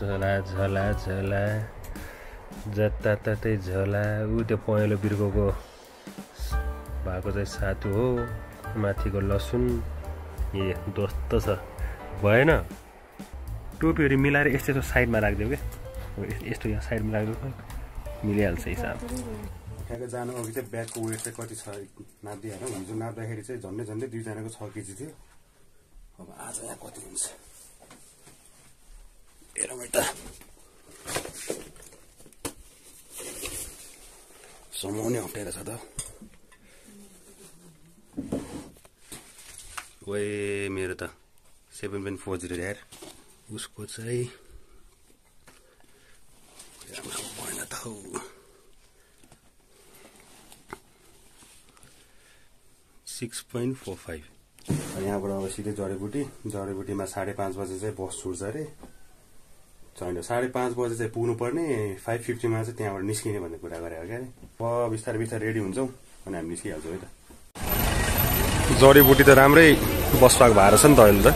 झोला झोला झोला। जताततै झोला। ऊ त्यो पहेँलो बिर्कोको भएको चाहिँ सातु हो। माथिको लसुन। ए दोस्त छ। भएन। टोपीहरू मिलाएर यस्तो यस्तो साइडमा राखिदियो क्या यस्तो यहाँ साइडमा राखिदियो मिलिहाल्छ हिसाब ठ्याक्कै जानु अघि चाहिँ ब्यागको वेट चाहिँ कति छ नाप्दिहालौँ हिजो नाप्दाखेरि चाहिँ झन्डै झन्डै दुईजनाको छ केजी थियो अब आज यहाँ कति हुन्छ हेरौँ है त समाउने अप्ठ्यारो छ त ओए मेरो त सेभेन पोइन्ट फोर जिरो यार उसको चाहिँ राम्रो भएन त हौ सिक्स पोइन्ट फोर फाइभ। यहाँबाट अब सिधै जडीबुटी जडीबुटीमा साढे पाँच बजे चाहिँ बस छुट्छ अरे। छैन साढे पाँच बजे चाहिँ पुग्नुपर्ने फाइभ फिफ्टीमा चाहिँ त्यहाँबाट निस्किने भन्ने कुरा गरेको क्या अब बिस्तारै बिस्तारै रेडी हुन्छौँ अनि हामी निस्किहाल्छौँ है त। जडीबुटी त राम्रै बसपाक भएर छ नि त अहिले त।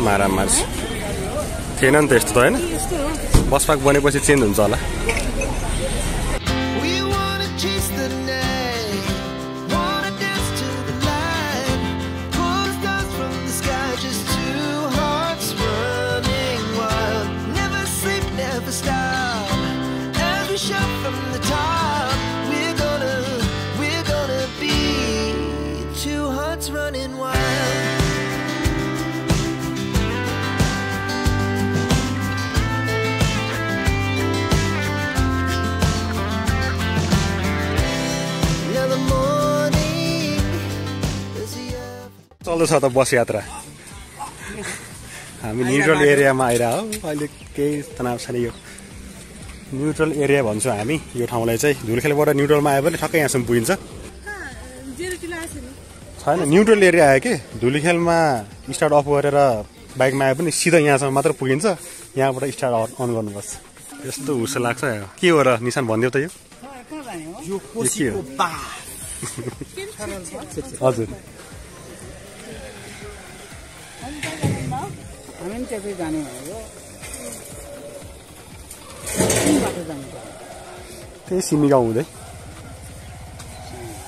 माराम मार्छ थिएन नि त यस्तो त होइन? बसपाक बनेपछि चेन्ज हुन्छ होला। After. चल्दैछ त बस यात्रा हामी न्युट्रल एरियामा आइरह हो अहिले केही तनाव छैन यो. न्युट्रल एरिया भन्छौँ हामी यो ठाउँलाई चाहिँ। धुलखेलबाट न्युट्रलमा आयो भने ठक्कै यहाँसम्म पुगिन्छ। छैन न्युट्रल एरिया आयो कि? धुलीखेलमा स्टार्ट अफ गरेर बाइकमा आयो भने सिधै यहाँसम्म मात्र पुगिन्छ। यहाँबाट स्टार्ट अन अन गर्नुपर्छ। यस्तो हुर्स लाग्छ के हो र निशान भनिदियो त यो? हजुर। हामी पनि त्यसै जाने भनेको बाटो जानु? त्यही सिमिगाउँ हुँदै।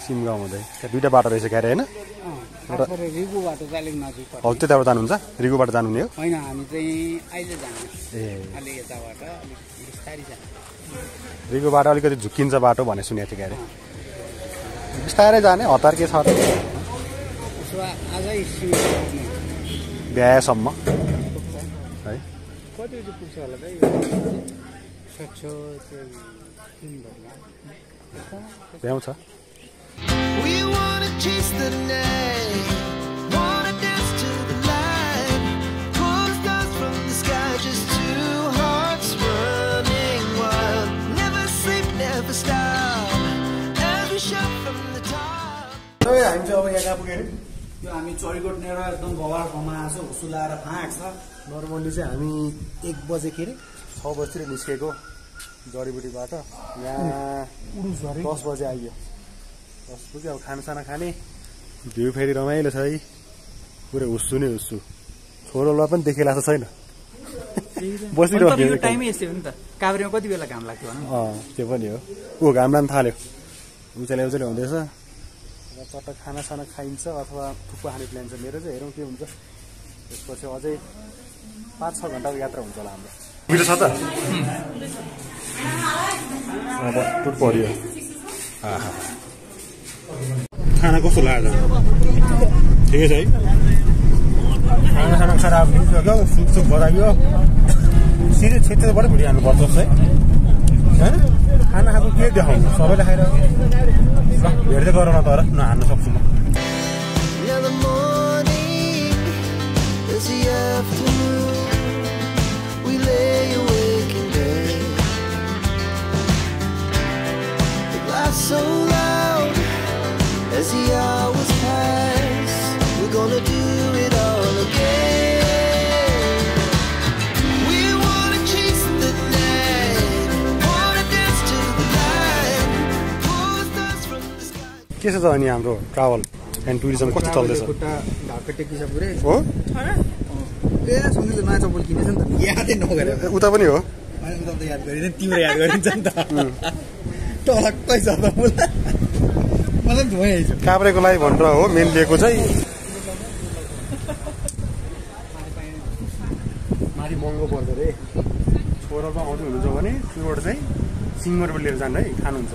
सिमगाउँ। हुँदै। त्यहाँ दुइटा बाटो रहेछ क्यारे होइन? पर्छ। हौ त्यताबाट जानुहुन्छ? रिगुबाट जानुहुने हो? होइन हामी चाहिँ अहिले जाने। ए। अलिक यताबाट अलिक बिस्तारै जाने। रिगुबाट अलिकति झुक्किन्छ बाटो भन्ने सुनेको थिएँ क्यारे। बिस्तारै जाने हतार के छ आजै सिमी भ्याएसम्म है भ्याउँछ We wanna chase the night, wanna dance to the light, pull stars from the sky, just two hearts running wild. Never sleep, never stop. As we shout from the top. हामी चाहिँ अब यहाँ कहाँ पुग्यो अरे यो हामी चौरीकोटनेर एकदम बवाल ठाउँमा आएको छ हुसु लाएर फाँक छ। नर्मल्ली चाहिँ हामी एक बजे के अरे छ बजीतिर निस्केको जडीबुटीबाट। यहाँ दस बजे आइयो। दस बजी अब खानासाना खाने। भ्यू फेरि रमाइलो छ है। पुरै हुस्सु नै हुस्सु छोरोलाई पनि देखिरहेको छ छैन। बसिरहेको टाइमै यस्तै हो नि त। काभ्रेमा कति बेला घाम लाग्थ्यो त्यो पनि हो। ऊ घाम लाग्न थाल्यो। उचाले उचाले हुँदैछ। र चट्ट खानासाना खाइन्छ अथवा थुक्पा खाने प्लान छ मेरो चाहिँ हेरौँ के हुन्छ त्यसपछि अझै पाँच छ घन्टाको यात्रा हुन्छ होला हाम्रो। मिठो छ त? टुट पऱ्यो। खाना कस्तो लाग्यो ठिकै छ है। खानासाना खराब सुप सुप बनाइयो। सिधै क्षेत्रबाट भुटिहाल्नुपर्छ है होइन खाना खाएको के देखाउनु? सबैले खाएर ఎడిదిగోరణ ద్వారా నా అన్న సొప్పు So loud as the hour के छ त अनि हाम्रो ट्राभल एन्ड टुरिज्म कस्तो चल्दैछ? हो? उता पनि हो? मैले उता त याद गरिँदैन तिम्रो याद गरिन्छ नि त। टलक्कै छ त मलाई। मलाई पनि धुवाइ आइछ काभ्रेको लागि भनेर हो मेन लिएको चाहिँ। माथि महँगो पर्छ अरे छोरामा आउँदै हुनुहुन्छ भने त्योबाट चाहिँ सिङ्गरबाट लिएर जानु है खानुहुन्छ।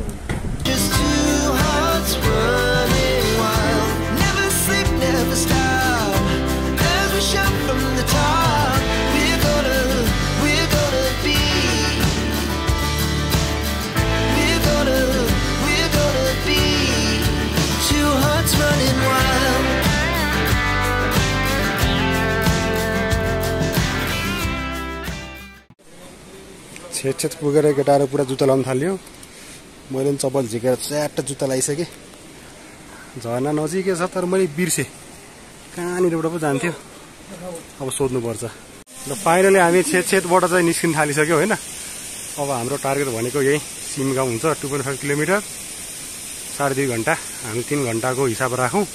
छेद छेद पुगेर केटाहरू पुरा जुत्ता लाउनु थाल्यो। मैले पनि चप्पल झिकेर च्याट्ट जुत्ता लगाइसकेँ। झर्ना नजिकै छ तर मैले बिर्सेँ। कहाँनिरबाट पो जान्थ्यो? अब सोध्नुपर्छ। र फाइनली हामी छेद छेदबाट चाहिँ निस्किन थालिसक्यो होइन? अब हाम्रो टार्गेट भनेको यही सिमगाउँ हुन्छ टु पोइन्ट फाइभ किलोमिटर साढे दुई घन्टा हामी तिन घन्टाको हिसाब राखौँ।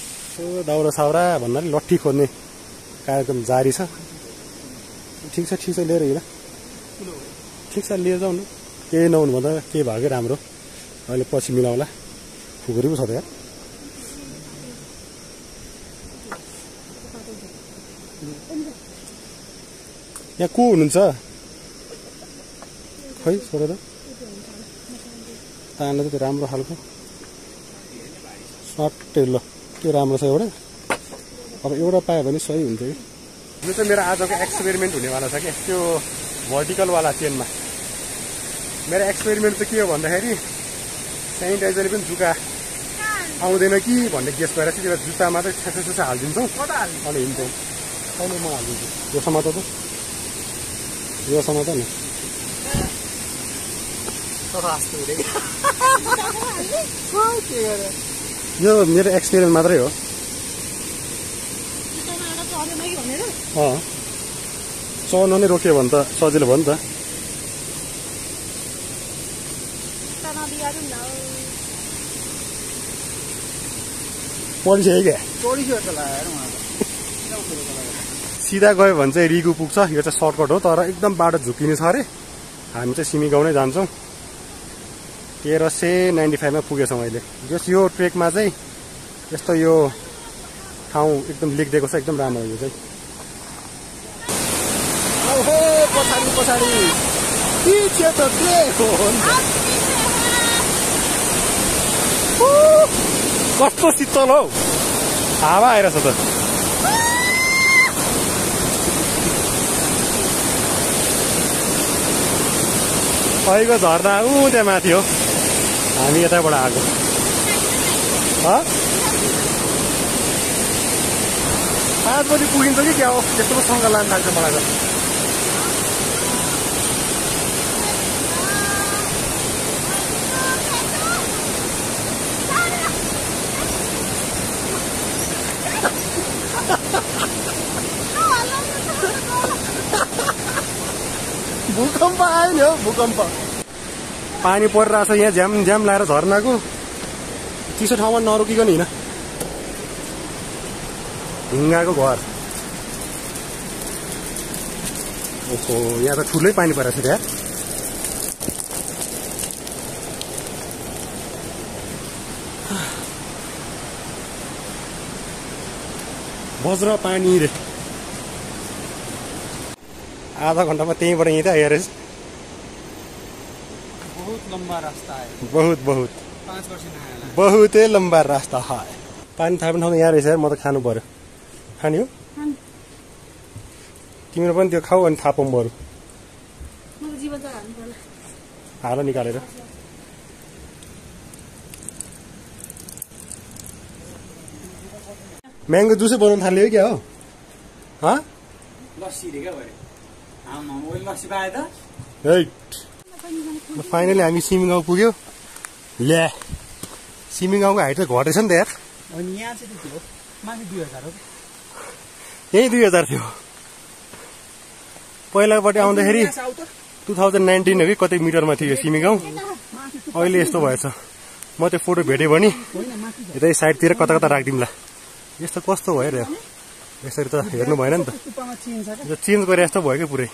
दाउरा साउरा भन्नाले लट्ठी खोज्ने कार्यक्रम जारी छ। ठिक छ ठिक छ लिएर हिँड। ठिक छ लिएर जाउँ न। केही नहुनु भन्दा केही भएकै राम्रो। अहिले पछि मिलाउँला। खुकुरी पो छ त यार यहाँ को हुनुहुन्छ? खै छोरा त? तान्नु त त्यो राम्रो खालको। सट्टै ल के राम्रो छ एउटा। अब एउटा पायो भने सही हुन्थ्यो कि? यो चाहिँ मेरो आजको एक्सपेरिमेन्ट हुनेवाला छ क्या त्यो भर्टिकलवाला चेनमा। मेरो एक्सपेरिमेन्ट चाहिँ के हो भन्दाखेरि सेनिटाइजरले पनि जुका आउँदैन कि भन्ने गेस गरेर चाहिँ त्यो जुत्तामा चाहिँ छ्यासा छ्यासा हालिदिन्छौँ। अनि हिँड्छौँ। अहिले म हालिदिन्छु। यो समात त। यो समात नि। यो मेरो एक्सपेरिमेन्ट मात्रै हो। अँ। चढ्न नै रोक्यो भने त सजिलो भयो नि त। पढिसक्यो क्या सिधा गयो भने चाहिँ रिगु पुग्छ यो चाहिँ सर्टकट हो तर एकदम बाटो झुकिने छ अरे हामी चाहिँ सिमी गाउँ नै जान्छौँ तेह्र सय नाइन्टी फाइभमा पुगेछौँ अहिले जस यो ट्रेकमा चाहिँ यस्तो यो ठाउँ एकदम लेखिदिएको छ एकदम राम्रो यो चाहिँ हे पछाडि पछाडि पिछे त के हो कस्तो शीतल हौ हावा आइरहेछ त अहिलेको झर्दा ऊ त्यहाँ माथि हो हामी यताबाट आएको? पाँच बजी पुगिन्छ कि क्या हो त्यस्तो पो सँग लानु लाग्छ मलाई त भूकम्प आयो नि हो भूकम्प। पानी परिरहेछ यहाँ झ्याम झ्याम लाएर झर्नाको। चिसो ठाउँमा नरोकिकन हिँड। ढुङ्गाको घर। ओहो यहाँ त ठुलै पानी परेको छ यार वज्र पानी रे। आधा घन्टामा त्यहीँबाट यहीँ त आयो बहुत लम्बा रास्ता है। बहुत बहुत। पाँच वर्ष बहुतै लम्बा रास्ता है। पानी थाहा पनि ठाउँ यहाँ रहेछ यार म त खानु पर्यो खाने हो? तिम्रो पनि त्यो खाऊ अनि थापौँ बरु। हाल निकालेर। म्याङ्गो जुसै बनाउनु थाल्यो क्या हो? हँ? लस्सी लस्सी पाएँ त। फाइनली हामी सिमी गाउँ पुग्यो। ल्या सिमी गाउँको हाइट त घटेछ नि त यार। अनि यहाँ चाहिँ माथि दुई हजार हो। यही दुई हजार थियो। पहिलापट्टि आउँदाखेरि टु थाउजन्ड नाइन्टिन हो कि कति मिटरमा थियो यो सिमी गाउँ अहिले यस्तो भएछ। म त्यो फोटो भेटेँ भने यतै साइडतिर कता कता राखिदिउँला। यस्तो कस्तो भयो? यसरी त हेर्नु भएन नि त। चेन्ज गरे जस्तो भयो क्या पुरै।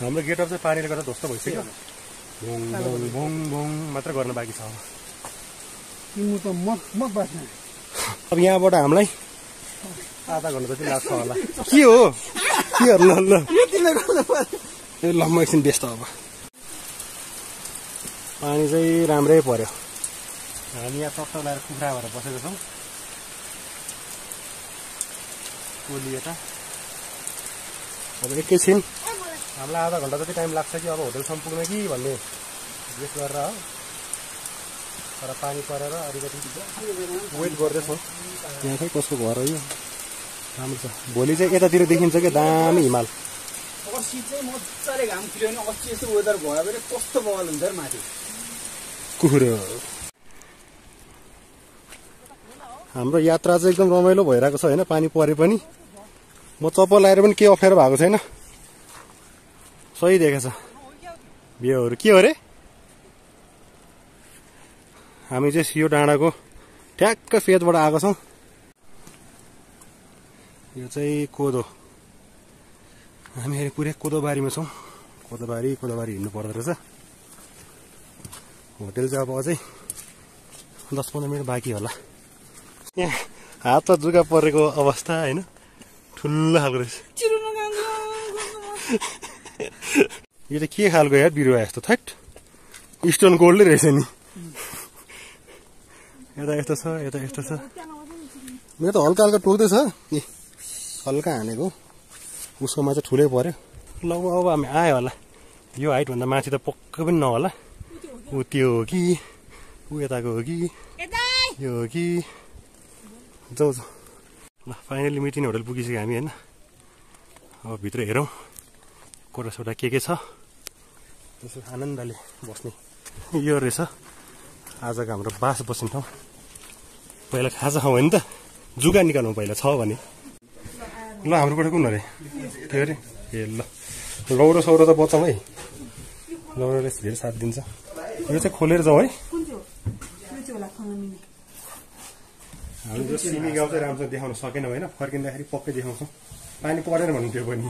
हाम्रो गेटअप चाहिँ पानीले गर्दा ध्वस्त भइसक्यो। भुङ भुङ भुङ भुङ मात्र गर्न बाँकी छ। त मग मग बाँच्ने। अब यहाँबाट हामीलाई आधा घन्टा जति लाग्छ होला। के हो? के हो? ल ल। ए ल म एकछिन व्यस्त अब। पानी चाहिँ राम्रै पर्यो। हामी यहाँ टक्क लगाएर कुखुरा भएर बसेको छौँ। कोली यता। अब एकैछिन। हामीलाई आधा घन्टा जति टाइम लाग्छ कि अब होटलसम्म पुग्न कि भन्ने गेस गरेर हो। तर पानी परेर अलिकति वेट गर्दैछौँ। यहाँ खै कसको घर हो यो? राम्रो छ। भोलि चाहिँ यतातिर देखिन्छ क्या दामी हिमाल। चाहिँ मजाले घाम खिल्यो भने अस्ति यस्तो वेदर भयो भने कस्तो हुन्छ अरे माथि? कुखुरो। हाम्रो यात्रा चाहिँ एकदम रमाइलो भइरहेको छ होइन? पानी परे पनि। म चप्पल लगाएर पनि केही अप्ठ्यारो भएको छैन। सही देखेछ भ्यूहरू के हो अरे हामी चाहिँ सियो डाँडाको ठ्याक्क फेदबाट आएको छौँ यो चाहिँ कोदो हामीहरू पुरै कोदोबारीमा छौँ कोदोबारी कोदोबारी हिँड्नु पर्दो रहेछ होटेल चाहिँ अब अझै दस पन्ध्र मिनट बाँकी होला यहाँ हातमा जुगा परेको अवस्था होइन ठुलो खालको रहेछ यो चाहिँ के खालको यार बिरुवा यस्तो थैट स्टोन गोल्डै रहेछ नि यता यस्तो छ यता यस्तो छ मेरो त हल्का हल्का टोक्दैछ ए हल्का हानेको उसकोमा चाहिँ ठुलै पऱ्यो लगभग अब हामी आयो होला यो हाइटभन्दा माथि त पक्कै पनि नहोला ऊ त्यो हो कि ऊ यताको हो कि यो हो कि जाउँ जाउँ ल फाइनली मिटिङ होटल पुगिसक्यो हामी होइन अब भित्र हेरौँ कोटासोटा के के छ त्यसो आनन्दले बस्ने। यो रहेछ। आजको हाम्रो बास बस्ने ठाउँ। पहिला खाजा खाउँ होइन त? जुगा निकालौँ पहिला छ भने। ल हाम्रो कोठा कुन अरे त्यो अरे? ए ल। लौरो सौरो त बचाउँ है। लौरोले धेरै साथ दिन्छ। यो चाहिँ खोलेर जाउँ है। हामी जो सिमी गाउँ चाहिँ राम्रोसँग देखाउन सकेनौँ होइन। फर्किँदाखेरि पक्कै देखाउँछौँ। पानी परेन भन्नु त्यो पनि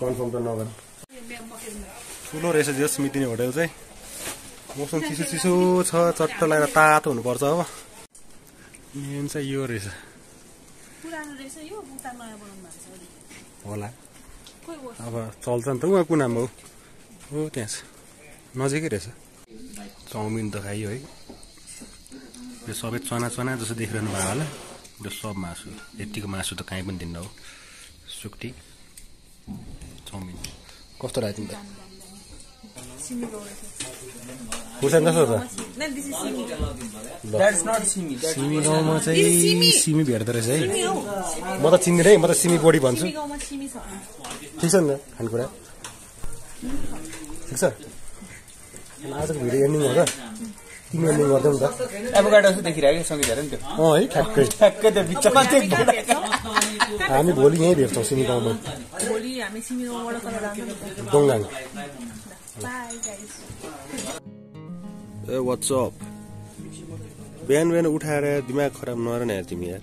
कन्फर्म त नगर ठुलो रहेछ जो स्मितिनी होटल चाहिँ। मौसम चिसो चिसो छ चट्ट लगाएर तातो हुनुपर्छ अब। मेन चाहिँ यो रहेछ। भएको होला। हो। अब चल्छ नि त उहाँ कुनामा हो? हो त्यहाँ छ। नजिकै रहेछ। चाउमिन त खाइयो है। यो सबै चना चना जस्तो देखिरहनु भयो होला। यो सब मासु यतिको मासु त कहीँ पनि दिन्न हो। सुक्टी चाउमिन। कस्तो लाग्यो तिमी त खुर्सानी कस्तो सिमी गाउँमा चाहिँ सिमी भेट्दो रहेछ है म त चिन्दिनँ है म त सिमी बडी भन्छु ठिक छ नि त खानेकुरा ठिक छ आजको भिडियो एन्डिङ हो त तिमी एन्डिङ गरिदेऊ नि त एभोकाडो जस्तो देखिरहेको क्या सङ्गीत हेर नि त्यो। अँ है ठ्याक्कै। ठ्याक्कै त्यो बिचमा हामी भोलि। यहीँ भेट्छौँ सिमी गाउँमा। डोङगाङ ए वाट्सअप बिहान बिहान उठाएर दिमाग खराब नगर न यार तिमी यार।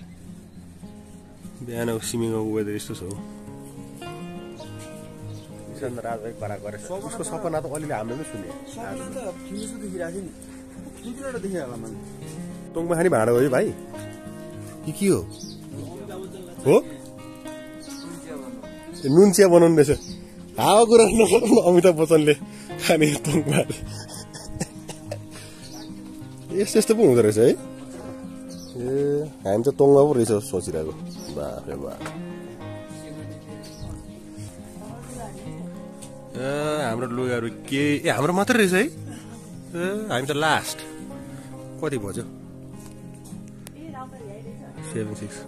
बिहान सिमी गाउँको वेदर यस्तो छ हौ। खरा गरेछ। उसको सपना त अलिअलि हामीले पनि सुने तिनवटा होला मैले? टोङमा खाने भाँडा हो भाइ। कि के हो? हो? नुन चिया बनाउनु रहेछ। हावा कुरा नगर्नु अमिताभ बच्चनले। खाने टोङमा यस्तो यस्तो पो हुँदो रहेछ है। ए हामी त तोङमा पो रहेछ सोचिरहेको। बाफ्रे बा ए हाम्रो लुगाहरू के ए हाम्रो मात्रै रहेछ है। ए हामी त लास्ट कति बज्यो सेभेन सिक्स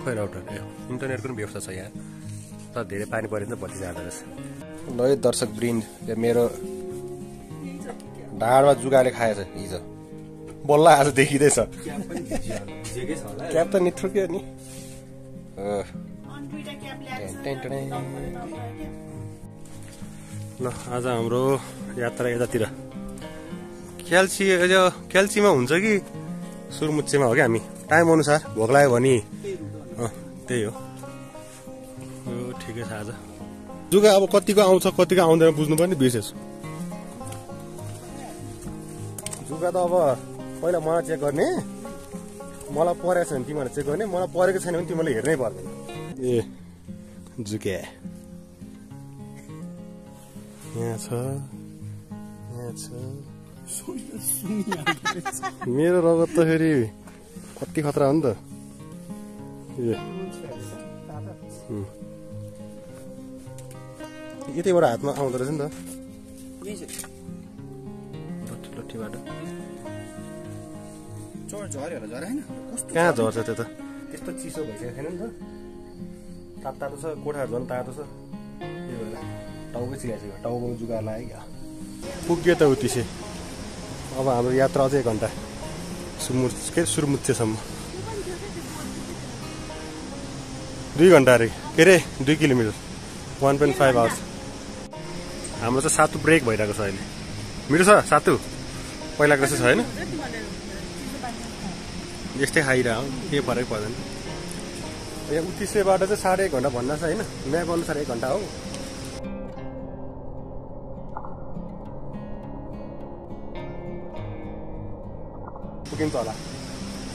खै राउटर ए इन्टरनेटको पनि व्यवस्था छ यहाँ तर धेरै पानी पऱ्यो भने त बत्ती जाँदो रहेछ ल है दर्शक यो मेरो ढाडमा जुगाले खाएछ हिजो। बल्ल आज देखिँदैछ। क्याप त निथुक्यो नि। ल आज हाम्रो यात्रा यतातिर। क्याल्सी यो क्याल्सीमा हुन्छ कि? सुरमुच्चेमा हो क्या हामी? टाइम अनुसार भोक लाग्यो भने। अँ त्यही हो। यो ठिकै छ आज। जुगा अब कतिको आउँछ कतिको आउँदैन बुझ्नुपर्ने विशेष। जुगा त अब पहिला मलाई चेक गर्ने। मलाई परेको छ भने तिमीहरूले चेक गर्ने। मलाई परेको छैन भने तिमीले हेर्नै पर्दैन। ए जुके यहाँ छ यहाँ छ। मेरो रगत त फेरि कति खतरा हो नि त। यतैबाट हातमा आउँदो रहेछ नि त कहाँ झर्छ त्यो त त्यस्तो चिसो भइसकेको छैन नि त तातो तातो छ कोठाहरू झन् तातो छ त्यही भएर टाउकै चिलाइसक्यो टाउको जुगा लाग्यो क्या पुग्यो त उतिसे अब हाम्रो यात्रा अझै एक घन्टा सुरमुच के? सुरमुच्चेसम्म दुई घन्टा अरे। के अरे दुई kilometre. One point five hours हाम्रो चाहिँ सातु ब्रेक भइरहेको छ अहिले। मिठो छ सातु? पहिलाको जस्तो छ होइन? यस्तै खाइरह केही फरक पर्दैन। यहाँ उत्तिसेबाट चाहिँ साढे एक घन्टा भन्दा छ होइन? म्याप अनुसार एक घन्टा हो। पुगिन्छ होला।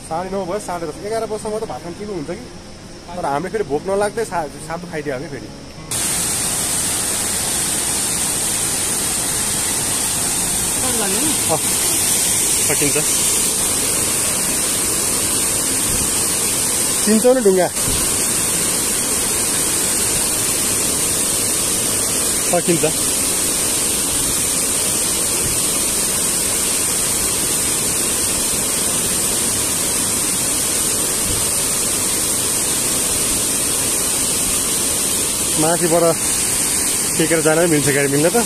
साढे नौ भयो साढे दस एघार बजीसम्म त भात खान किन्नु हुन्छ कि? तर हामीले फेरि भोक नलाग्दै सा सातो खाइदियो फेरि। सकिन्छ। चिन्छौ न ढुङ्गा। सकिन्छ। माथिबाट टेकेर जान पनि मिल्छ गाडी मिल्न त।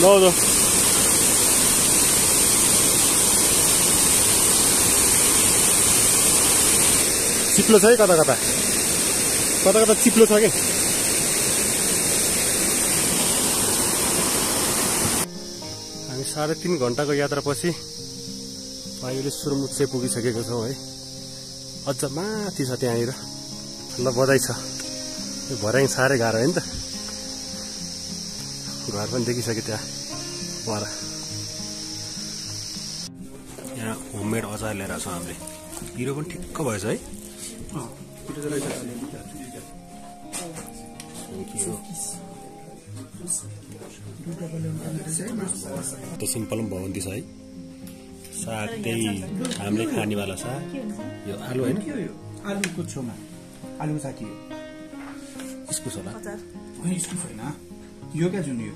ल ल। चिप्लो छ है कता कता? कता कता चिप्लो छ कि? हामी साढे तिन घन्टाको यात्रापछि अहिले सुरमुच्चे पुगिसकेको छौँ है। अझ माथि छ त्यहाँनिर। ल बधाई छ। यो भर्याङ साह्रै गाह्रो हो नि त। घर पनि देखिसक्यो त्यहाँ। पर यहाँ होममेड अचार लिएर छौँ हामीले। पिरो पनि ठिक्क भएछ है। सिम्पल पनि भवन्ती छ है। साग त्यही हामीले खानेवाला साग यो आलु होइन? आलुको छेउमा। आलुको साथी हो इस्कुस होला होइन स्कुल होइन यो क्या जुन यो?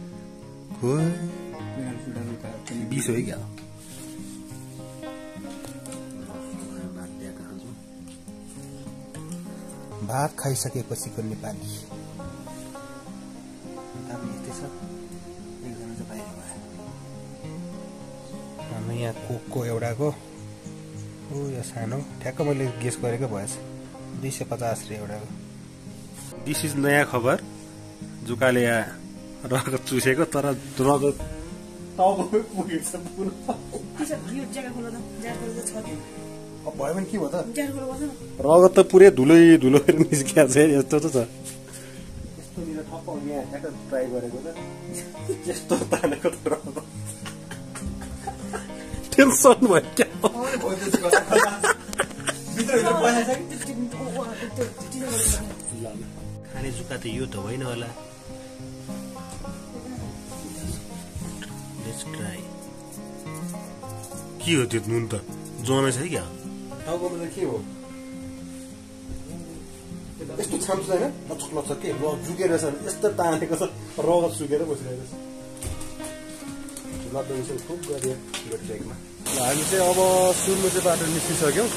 बिस हो क्या? भात खाइसकेपछिको नेपाली। यस्तै छ। यहाँ कोकको एउटाको। ऊ यो सानो ठ्याक्क मैले गेस गरेको भएछ। दुई सय पचास रे एउटाको। दिस इज नयाँ खबर। जुकाले यहाँ रगत चुसेको तर रगत टाउकोमै भयो भने के भयो त? रगत त पुरै धुलै धुलो निस्किया छ यस्तो त छ। यस्तोनिर ठप्प यहाँ ट्राई गरेको त। यस्तो तानेको त रगत टेन्सन भयो क्या खाने जुका त यो त होइन होला Let's try. के हो त्यो नुन त जमै छ है क्या के हो यस्तो छाम्छु छैन लचक लचक के ल झुकेर छ यस्तो तानेको छ रगत सुकेर बसिरहेको छ लकडाउन चाहिँ खुब गऱ्यो हामी चाहिँ अब सुर्मुचे बाटो निस्किसक्यौँ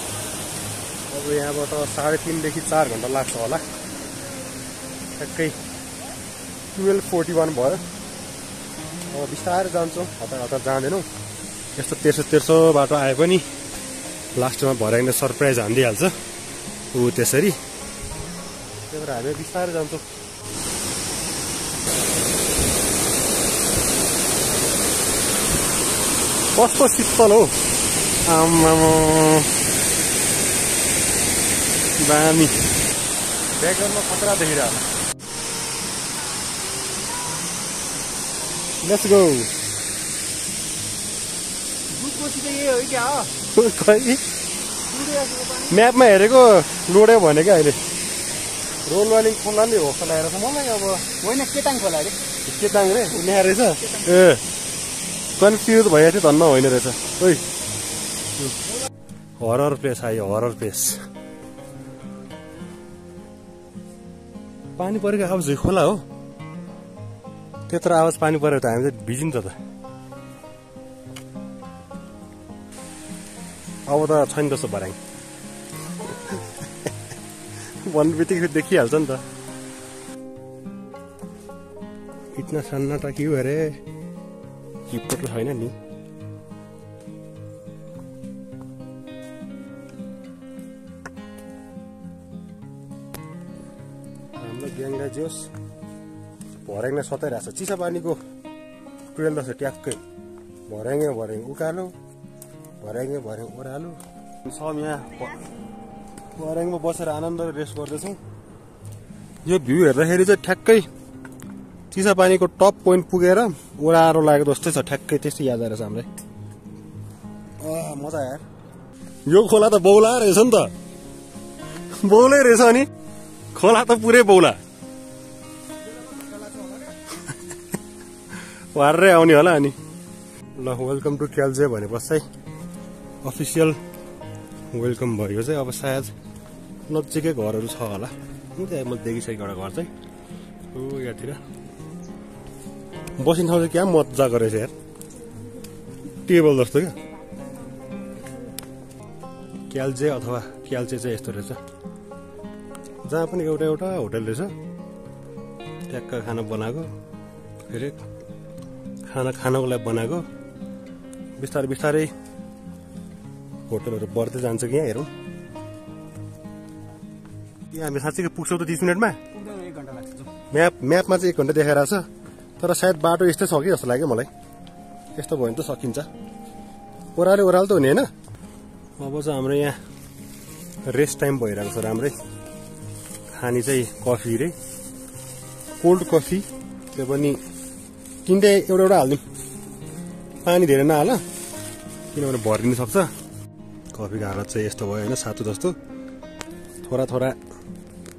अब यहाँबाट साढे तिनदेखि चार घन्टा लाग्छ होला। ठ्याक्कै टुवेल्भ फोर्टी वान भयो अब बिस्तारै जान्छौँ। हतार हतार जाँदैनौँ यस्तो तेर्सो तेर्सो बाटो आए पनि लास्टमा भर्याङ्ने सरप्राइज हानिदिइहाल्छ ऊ त्यसरी। त्यही भएर हामी बिस्तारै जान्छौँ। कस्तो शीतल हो आम्मामा दामी ब्याकग्राउन्डमा खतरा देखिरहेको लेट्स गो खै म्यापमा हेरेको लोड्यो भने क्या अहिले रोल वालिङ खोलाले हो खोलाएर मलाई अब होइन केटाङ खोला अरे के ताङ रे ल्याएर रहेछ ए कन्फ्युज भइएको थियो धन्न होइन रहेछ। ओइ। हरर प्लेस आयो हरर प्लेस पानी परेको आवाज झुइ खोला हो। त्यत्रो आवाज पानी पऱ्यो त हामी त भिजिन्छ त अब त छैन जस्तो भर्याङ। भन्ने बित्तिकै देखिहाल्छ नि त। इतना सन्नाटा के हो अरे? त छैन नि। हाम्रो ग्याङ्गा जोस भर्याङलाई सताइरहेको छ। चिसा पानीको टुवेल्भ छ ट्याक्कै। भर्याङे भर्याङ उकालो भर्याङे भर्याङ ओह्रालो। सब यहाँ भर्याङमा बसेर आनन्दले रेस्ट गर्दैछौँ। यो भ्यू हेर्दाखेरि चाहिँ ठ्याक्कै चिसा पानीको टप पोइन्ट पुगेर ओह्रारो लागेको जस्तै छ ठ्याक्कै त्यस्तै याद आएर छ हामीलाई मजा आयो यार। यो खोला त बौला रहेछ नि त। बौलै रहेछ अनि खोला त पुरै बौला। वार्रै आउने होला अनि। ल वेलकम टु क्याल्जे भनेपछि चाहिँ अफिसियल वेलकम भयो चाहिँ। अब सायद नजिकै घरहरू छ होला। त्यहाँ मैले देखिसकेको एउटा घर चाहिँ। ऊ यहाँतिर। बसिने ठाउँ चाहिँ क्या मजाको रहेछ यार टेबल जस्तो क्या क्याल्चे अथवा क्याल्चे चाहिँ यस्तो रहेछ जहाँ पनि एउटा एउटा होटल रहेछ ट्याक्क खाना बनाएको फेरि खाना खानको लागि बनाएको बिस्तारै बिस्तारै होटलहरू बढ्दै जान्छ कि यहाँ हेरौँ यहाँ हामी साँच्चीकै पुग्छौँ त तिस मिनटमा। म्याप म्यापमा चाहिँ एक घन्टा देखाइरहेको छ तर सायद बाटो यस्तै छ कि जस्तो लाग्यो मलाई। यस्तो भयो भने त सकिन्छ। ओह्रालो ओह्रालो त हुने होइन। अब चाहिँ हाम्रो यहाँ रेस्ट टाइम भइरहेको छ राम्रै। खाने चाहिँ कफी रे। कोल्ड कफी त्यो पनि तिनटै एउटा एउटा हालिदिउँ। पानी धेरै नहाल। किनभने भरिदिनु सक्छ। कफीको हालत चाहिँ यस्तो भयो होइन सातो जस्तो। थोडा थोडा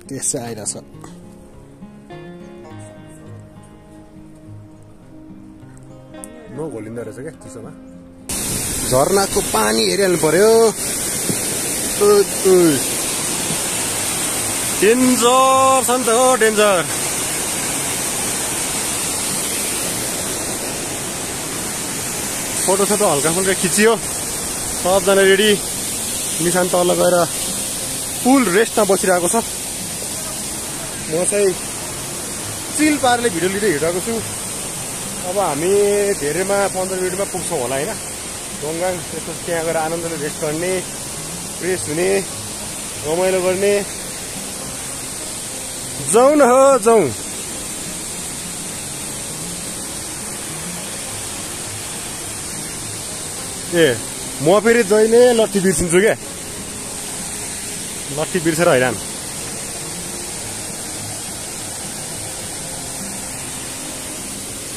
टेस्ट चाहिँ आइरहेछ नघोलिँदो रहेछ क्या चिसोमा झर्नाको पानी हेरिहाल्नु पर्यो डेन्जर छ नि त हो डेन्जर फोटो सोटो हल्का फुल्का खिचियो सबजना रेडी निशान तल गएर फुल रेस्टमा बसिरहेको छ म चाहिँ चिल पारले भिडियो लिँदै हिँडेको छु अब हामी धेरैमा पन्ध्र मिनटमा पुग्छौँ होला होइन? ढोङ्गाङ त्यस्तो त्यहाँ गएर आनन्दले रेस्ट गर्ने फ्रेस हुने रमाइलो गर्ने। जाउँ न हो जाउँ। ए म फेरि जहिले लट्ठी बिर्सिन्छु क्या? लट्ठी बिर्सेर हैरान।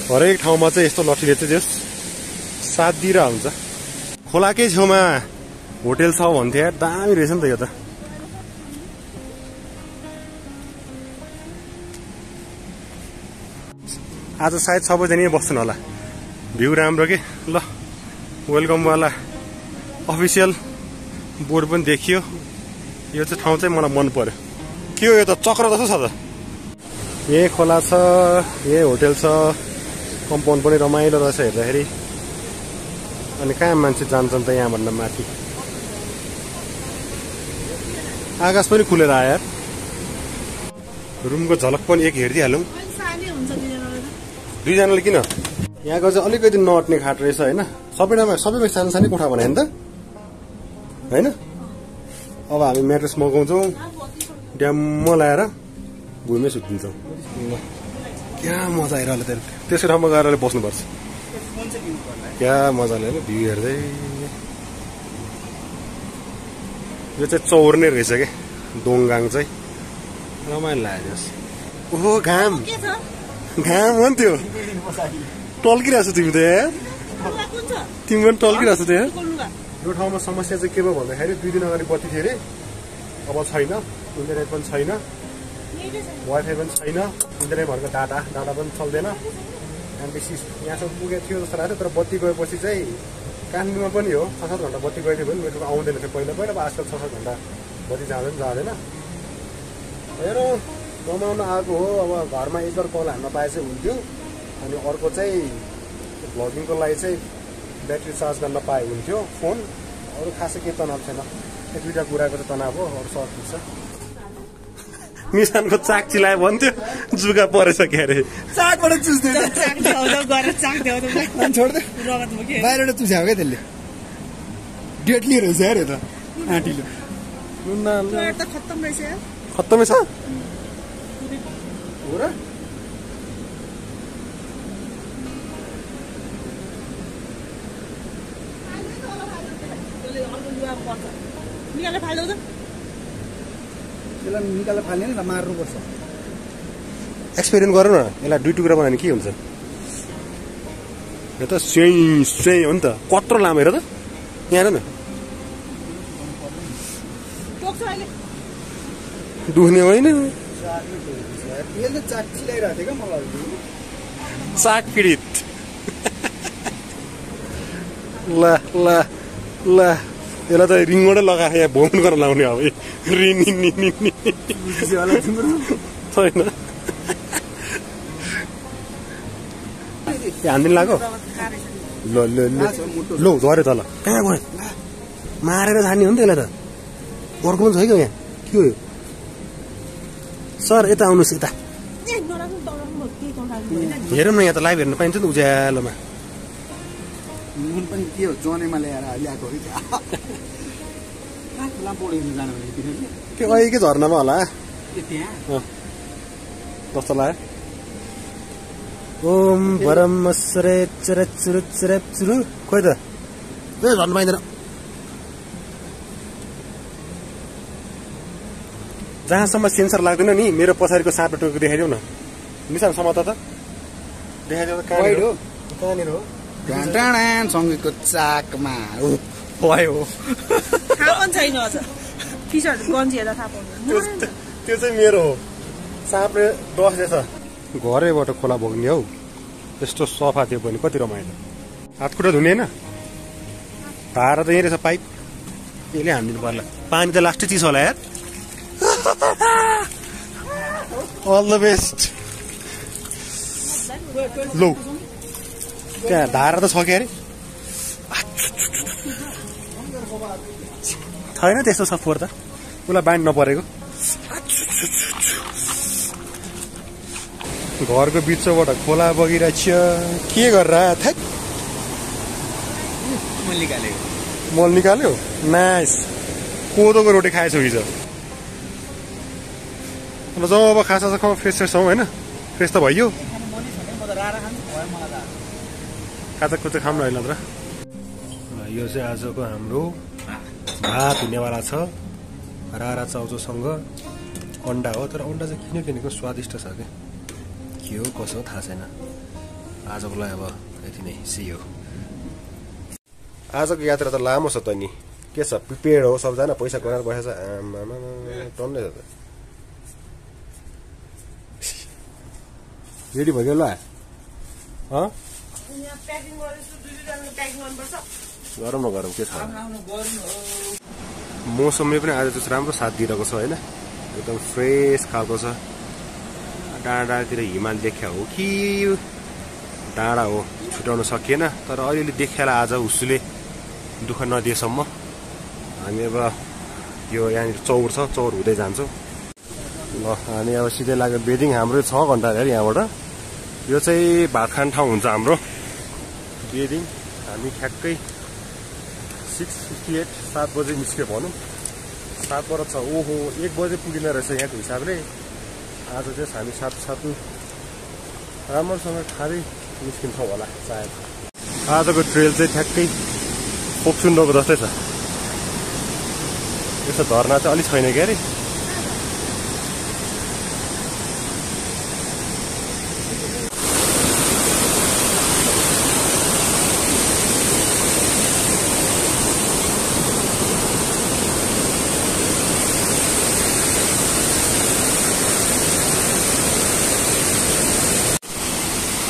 हरेक ठाउँमा चाहिँ यस्तो लट्ठीले चाहिँ जस साथ दिइरह हुन्छ खोलाकै छेउमा होटेल छ भन्थ्यो यार दामी रहेछ नि त यो त। आज सायद सबैजना बस्छन् होला। भ्यू राम्रो के? ल वेलकमवाला अफिसियल बोर्ड पनि देखियो। यो चाहिँ ठाउँ चाहिँ मलाई मन पर्यो। के हो यो त? चक्र जस्तो छ त। यही खोला छ यही होटेल छ। कम्पाउन्ड पनि रमाइलो रहेछ हेर्दाखेरि। अनि कहाँ मान्छे जान्छन् त यहाँभन्दा माथि? आकाश पनि खुलेर आयो यार। रुमको झलक पनि एक हेरिदिइहालौँ। दुईजनाले किन? यहाँको चाहिँ अलिकति नअट्ने खाट रहेछ होइन। सबैमा सबैमा सानो सानै कोठा बनायो नि त। होइन? अब हामी म्याट्रेस मगाउँछौँ। ड्याम्म लगाएर भुइँमै सुत्दिन्छौँ। क्या मजा आइरहन्छ त्यहाँ त्यसको ठाउँमा गएर बस्नुपर्छ क्या मजाले होइन भ्यू हेर्दै। यो चाहिँ चौर नै रहेछ क्या दोङगाङ चाहिँ। रमाइलो लाग्यो ओहो घाम। के छ? घाम हो नि त्यो। टल्किरहेको छ तिमी त यार लुगा कुन छ तिमी पनि टल्किरहेको छ त यार को लुगा यो ठाउँमा समस्या चाहिँ के भयो भन्दाखेरि दुई दिन अगाडि बत्ती थियो अरे अब छैन। इन्टरनेट पनि छैन। वाइफाई पनि छैन इन्टरनेटभरको डाटा डाटा पनि चल्दैन। अनि बेसी यहाँसम्म पुगेको थियो जस्तो लाग्थ्यो तर बत्ती गएपछि चाहिँ काठमाडौँमा पनि हो छ सात घन्टा बत्ती गएको भने मेट्रोको आउँदैन थियो पहिला पहिला आजकल छ सात घन्टा बत्ती जाँदैन जाँदैन। हेरौँ रमाउन आएको हो अब घरमा एकबार कल हान्न पाए चाहिँ हुन्थ्यो। अनि अर्को चाहिँ भ्लगिङको लागि चाहिँ ब्याट्री चार्ज गर्न पाए हुन्थ्यो फोन। अरू खासै केही तनाव छैन। एक दुईवटा कुराको चाहिँ तनाव हो अरू सब ठिक छ। मिसानको चाक चिलायो भन्थ्यो जुगा परेछ के अरे। चाकबाट चुस्दै बाहिरबाट चुस्यायो क्या त्यसले? डेटली रहेछ यार यो त आँटिलो। खत्तम छ हो र। निकालेर त त्यसलाई निकालेर फाल्ने नि मार्नुपर्छ। एक्सपेरिमेन्ट गरौँ न यसलाई दुई टुक्रा बनायो भने के हुन्छ? यो त स्वेई स्वेई हो नि त। कत्रो लामो हेर त। यहाँ हेर न। दुख्ने होइन। यसले चाक चिलाइरहेको थियो क्या मलाई चाक पीडित। ल ल ल। यसलाई त रिङबाटै लगाएर यहाँ भ्रमण गरेर लाउने अब। रिङ नि नि नि नि छैन ए हान्दिन लाग्यो ल ल ल झऱ्यो त ल कहाँ गयो मारेर जाने हो नि त यसलाई त अर्को पनि छ क्या यहाँ के हो सर यता आउनुहोस् यता हेरौँ न यहाँ त लाइभ हेर्न पाइन्छ नि उज्यालोमा पनि के हो जनेमा ल्याएर ल्याएको कहाँ लामो हेर्नु जानु भने अहिलेकै झर्नामा होला ए त्यहाँ कस्तो लाग्यो ओम भरम सरे चरे चुरु चरे चुरु खोइ त ए झर्नु पाइँदैन जहाँसम्म सेन्सर लाग्दैन नि मेरो पछाडिको सातो टोको देखाइदेऊ न निशान समात त देखाइदेऊ त कहाँनिर हो? कहाँनिर हो सँगैको चाकमा भयो थाहा पनि छैन अझ टी सर्ट गन्जी हेर्दा थाहा त्यो पाउँदैन त्यो चाहिँ मेरो हो साँपले डसेछ घरैबाट खोला भोग्ने हौ यस्तो सफा थियो भने कति रमाइलो हातखुट्टा धुने होइन धारा त यहीँ रहेछ पाइप यसले हानिदिनु पर्ला पानी त लास्टै चिसो होला यार अल द बेस्ट लौ त्यहाँ धारा त छ कि अरे छैन त्यस्तो छ फोहोर त? उसलाई बाइन्ड नपरेको। घरको बिचबाट खोला बगिरहेछ। के गरेर? थ्याक। मैले निकालेको मल निकाल्यो? नाइस। कोदोको रोटी खाएछौ हिजो। ल जाउँ अब खासा छ फ्रेस फ्रेस हौ होइन? फ्रेस त भइयो काचा कुचा खाऊँ न अहिले त यो चाहिँ आजको हाम्रो भात हुनेवाला छ। रारा चाउचोसँग अन्डा हो तर अन्डा चाहिँ किन किनेको? स्वादिष्ट छ क्या के हो कसो हो थाहा छैन। आजको लागि अब यति नै। सियो आजको यात्रा त लामो छ त नि। के छ प्रिपेयर हो सबजना? पैसा कमाएर बसेको छ आमामा टन्नै छ त। रेडी भयो ल गरौँ न गरौँ के छ? मौसमले पनि आज चाहिँ राम्रो साथ दिइरहेको छ होइन? एकदम फ्रेस खालको छ। डाँडा डाँडातिर हिमाल देखिया हो कि? डाँडा हो छुट्याउन सकिएन। तर अलिअलि देखिएर आज उसुले दुःख नदिएसम्म। हामी अब यो यहाँनिर चौर छ चौर हुँदै जान्छौँ। ल हामी अब सिधै लाग्यो बेदिङ हाम्रो छ घन्टा अरे यहाँबाट। यो चाहिँ भात खाने ठाउँ हुन्छ हाम्रो। बेदिङ हामी ठ्याक्कै सिक्स फिफ्टी एट सात बजे निस्क्यो भनौँ। सातबाट छ ओहो एक बजे पुगिँदो रहेछ यहाँको हिसाबले। आज चाहिँ हामी सात सात। राम्रोसँग खाँदै निस्किन्छौँ होला सायद। आजको ट्रेल चाहिँ ठ्याक्कै पोक्सुन्डोको जस्तै छ। यस्तो धर्ना चाहिँ अलिक छैन क्या अरे?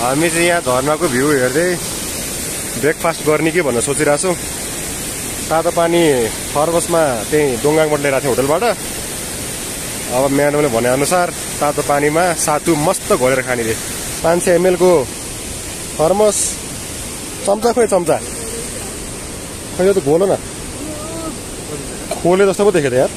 हामी चाहिँ यहाँ झर्नाको भ्यू हेर्दै ब्रेकफास्ट गर्ने के भनेर सोचिरहेको छौँ तातो पानी फर्बसमा त्यही दोङ्गाङबाट ल्याएर थियो होटलबाट। अब म्याडमले भनेअनुसार तातो पानीमा सातु मस्त घोलेर खाने रे पाँच सय एमएलको थर्मस चम्चा खोइ चम्चा। खै त घोलो न। खोले जस्तो पो देखेको यार।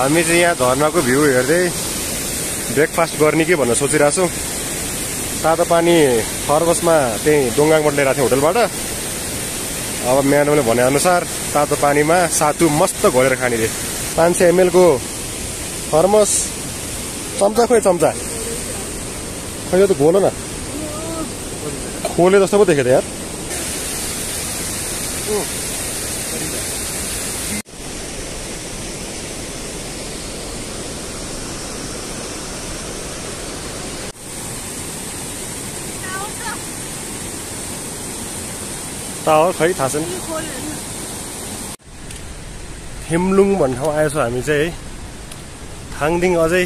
हामी चाहिँ यहाँ झर्नाको भ्यू हेर्दै ब्रेकफास्ट गर्ने के भनेर सोचिरहेको छौँ तातो पानी फर्बसमा त्यही दोङ्गाङबाट ल्याएर थियो होटलबाट। अब म्याडमले भनेअनुसार तातो पानीमा सातु मस्त घोलेर खाने रे पाँच सय एमएलको थर्मस चम्चा खोइ चम्चा। खै यो त घोलो न। खोले जस्तो पो देखेको यार। टावर खै थाहा छैन थेम्लुङ भन्ने ठाउँ आएछौँ हामी चाहिँ है थाङदिङ अझै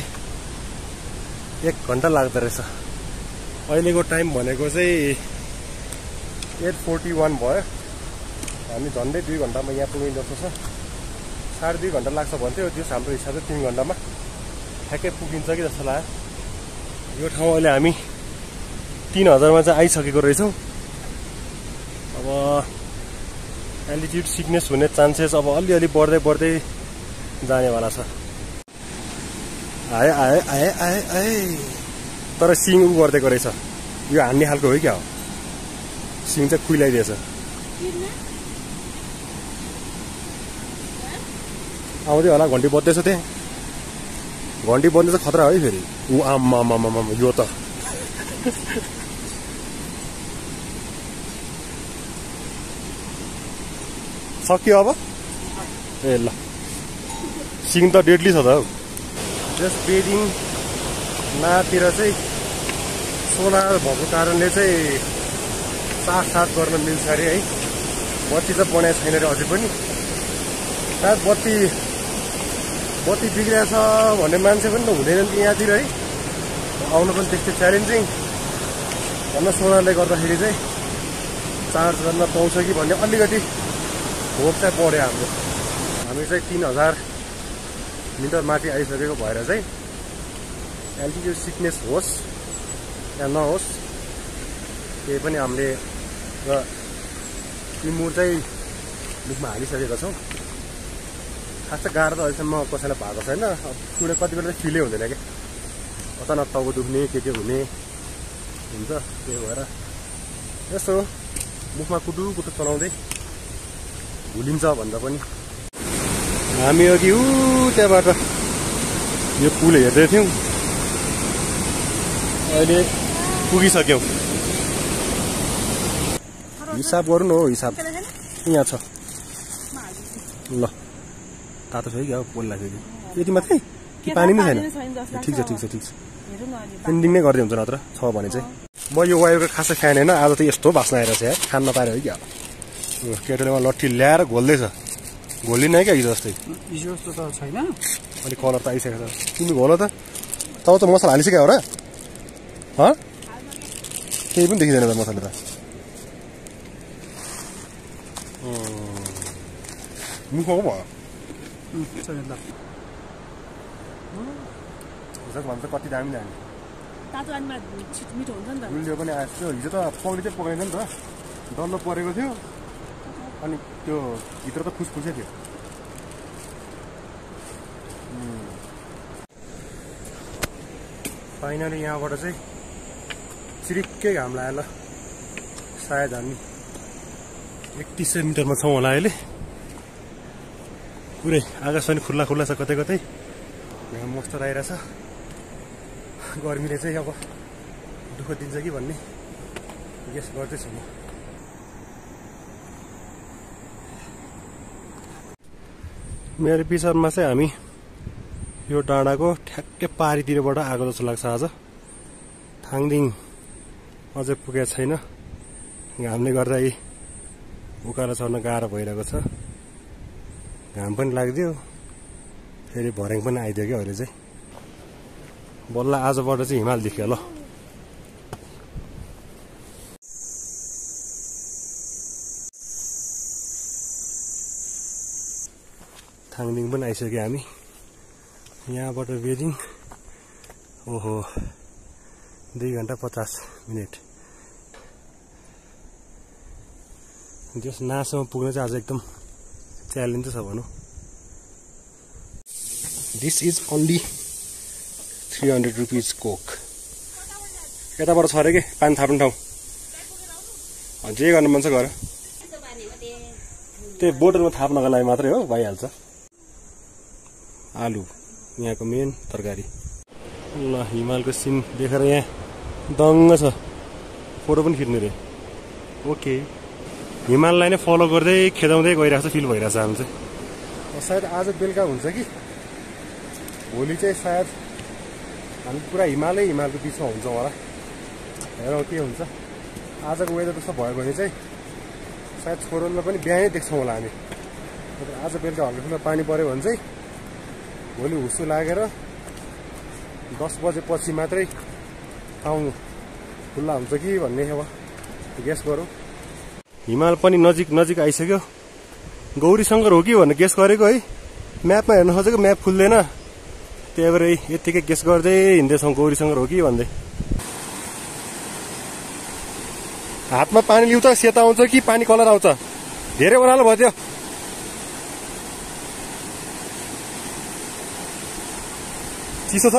एक घन्टा लाग्दो रहेछ अहिलेको टाइम भनेको चाहिँ एट फोर्टी वान भयो हामी झन्डै दुई घन्टामा यहाँ पुग्ने जस्तो छ साढे दुई घन्टा लाग्छ भन्थ्यो त्यो हाम्रो हिसाबले तिन घन्टामा ठ्याक्कै पुगिन्छ कि जस्तो लाग्यो यो ठाउँ अहिले हामी तिन हजारमा चाहिँ आइसकेको रहेछौँ अब एल्टिट्युड सिकनेस हुने चान्सेस अब अलिअलि बढ्दै बढ्दै जानेवाला छ। आए आए आए आए आए। तर सिङ उ गरिदिएको रहेछ। यो हान्ने खालको हो क्या हो? सिङ चाहिँ खुइलाइदिएछ। आउँदै होला घन्टी बज्दैछ त्यहाँ। घन्टी चाहिँ खतरा है फेरि। ऊ आम्मा यो त। सक्यो अब। ए ल। सिङ त डेडली छ त हौ। जस्ट बेडिङ नातिर चाहिँ सोलर भएको कारणले चाहिँ साथ गर्न मिल्छ अरे है। बत्ती त बनाएको छैन अरे अझै पनि। सायद बत्ती बत्ती बिग्रिएको छ भन्ने मान्छे पनि त हुँदैन कि यहाँतिर है। आउनु पनि त्यस्तै च्यालेन्जिङ भन्न सोलरले गर्दाखेरि चाहिँ चार्ज गर्न पाउँछ कि भन्ने अलिकति होप चाहिँ बढ्यो हाम्रो। हामी चाहिँ तिन हजार मिटर माथि आइसकेको भएर चाहिँ एल्टिट्युड सिकनेस होस् या नहोस् केही पनि हामीले र टिमुर चाहिँ मुखमा हालिसकेका छौँ। खास चाहिँ गाह्रो त अहिलेसम्म कसैलाई भएको छैन। अब कुनै कति बेला चाहिँ फिलै हुँदैन क्या अचानक टाउको दुख्ने के के हुने हुन्छ त्यही भएर। यसो मुखमा कुटु कुटु चलाउँदै भुलिन्छ भन्दा पनि। हामी अघि ऊ त्यहाँबाट यो पुल हेर्दै थियौँ। अहिले पुगिसक्यौँ। हिसाब गरौँ न हो हिसाब। यहाँ छ। ल तातो छ है क्या पोल्दाखेरि यति मात्रै? कि पानी नै छैन? ठिक छ ठिक छ ठिक छ। हेरौँ न अहिले पेन्डिङ नै गर्दै हुन्छ नत्र? छ भने चाहिँ। म यो वायरको खासै फ्यान होइन आज त यस्तो बास्न आइरहेछ है खान नपाएर हो क्या। ऊ, केटोले मलाई लट्ठी ल्याएर घोल्दैछ। घोलिन है क्या हिजो जस्तै हिजो जस्तो त छैन। अलिक कलर त आइसकेको छ। तिमी घोल त। तब त मसला हालिसक्यो हो र। हँ? केही पनि देखिँदैन त मसला त। मुखको भयो। भन्छ कति दामी दामी। तातो मिठो हुन्छ नि त। गुलियो पनि आएको थियो हिजो त पौडी चाहिँ पकाइँदैन नि त। डल्लो परेको थियो। अनि त्यो भित्र त फुसफुसै थियो फाइनली यहाँबाट चाहिँ चिरिक्कै घाम लाग्यो ल सायद हामी एकतिस सय मिटरमा छौँ होला अहिले पुरै आकाश पनि खुल्ला खुल्ला छ कतै कतै घाम मस्त आइरहेछ गर्मीले चाहिँ अब दुःख दिन्छ कि भन्ने गेस गर्दैछु म मेरो विचारमा चाहिँ हामी यो डाँडाको ठ्याक्कै पारितिरबाट आएको जस्तो लाग्छ आज। थाङदिङ। अझै पुगेको छैन। घामले गर्दा यी उकालो चढ्न गाह्रो भइरहेको छ। घाम पनि लाग्दियो। फेरि भर्याङ पनि आइदियो क्या अहिले चाहिँ। बल्ल आजबाट चाहिँ हिमाल देखियो ल थाङदिङ पनि आइसक्यो हामी। यहाँबाट बेजिङ ओहो दुई घन्टा पचास मिनट। त्यस नासम्म पुग्न चाहिँ आज एकदम च्यालेन्ज छ भनौँ। This is only three hundred rupees Coke यताबाट छ अरे के? पानी थाप्ने ठाउँ। जे गर्नु मन छ गर त्यही बोटलमा थाप्नको लागि मात्रै हो भइहाल्छ। आलु। यहाँको मेन तरकारी। ल हिमालको सिन देखेर यहाँ दङ्ग छ। फोटो पनि खिच्ने रे। ओके। हिमाललाई नै फलो गर्दै खेदाउँदै गइरहेको छ फिल भइरहेछ हामी चाहिँ। सायद आज बेलुका हुन्छ कि? भोलि चाहिँ सायद हामी पुरा हिमालै हिमालको बिचमा हुन्छौँ होला। हेरौँ के हुन्छ। आजको वेदर त्यस्तो भयो भने चाहिँ सायद छोरोलाई पनि बिहानै देख्छौँ होला हामी। आज बेलुका हल्का पानी पऱ्यो भने चाहिँ भोलि हुसु लागेर दस बजेपछि मात्रै ठाउँ खुल्ला हुन्छ कि भन्ने अब गेस गरौँ। हिमाल पनि नजिक नजिक आइसक्यो। गौरी शङ्कर हो कि भनेर गेस गरेको है। म्यापमा हेर्न खोजेको म्याप खुल्दैन। त्यही भएर यत्तिकै गेस गर्दै हिँड्दैछौँ गौरी शङ्कर हो कि भन्दै। हातमा पानी लिउ त सेता आउँछ कि पानी कलर आउँछ? धेरै ओह्रालो भयो त्यो। चिसो छ।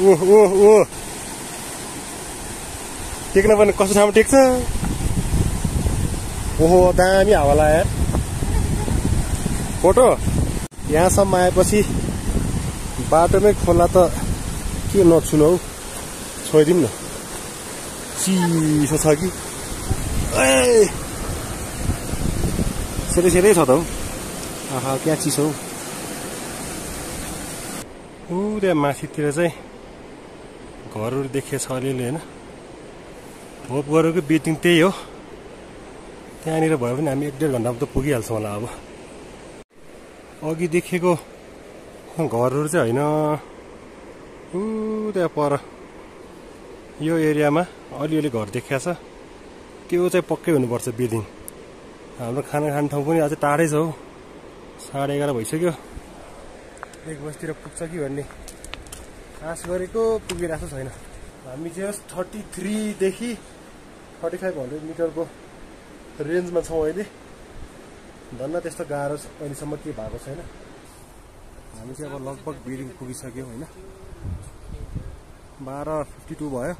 ओ ओ ओ टेक्न पनि कस्तो ठाउँमा टेक्छ? ओहो दामी हावा लाग्यो फोटो? यहाँसम्म आएपछि बाटोमै खोला त के नछुनु हौ? छोइदिउँ न। चिसो छ कि? ए सेरै सेरै छ त हौ। आहा क्या चिसो हौ? ऊ त्यहाँ माथितिर चाहिँ घरहरू देखिएछ अलिअलि होइन? होप गरेको बिटिङ त्यही हो। त्यहाँनिर भयो भने हामी एक डेढ घन्टामा त पुगिहाल्छौँ होला अब। अघि देखेको घरहरू चाहिँ होइन ऊ त्यहाँ पर। यो एरियामा अलिअलि घर देखिया छ। त्यो चाहिँ पक्कै हुनुपर्छ बिदिङ हाम्रो खाना खाने ठाउँ पनि अझै टाढै छ हौ। साढे एघार भइसक्यो। एक बजीतिर पुग्छ कि भन्ने। आश गरेको पुगिरहेको छैन। हामी चाहिँ थर्टी थ्रीदेखि थर्टी फाइभ हन्ड्रेड मिटरको रेन्जमा छौँ अहिले। धन्न त्यस्तो गाह्रो अहिलेसम्म के भएको छैन। हामी चाहिँ अब लगभग बिल्डिङ पुगिसक्यौँ होइन। बाह्र फिफ्टी टू भयो।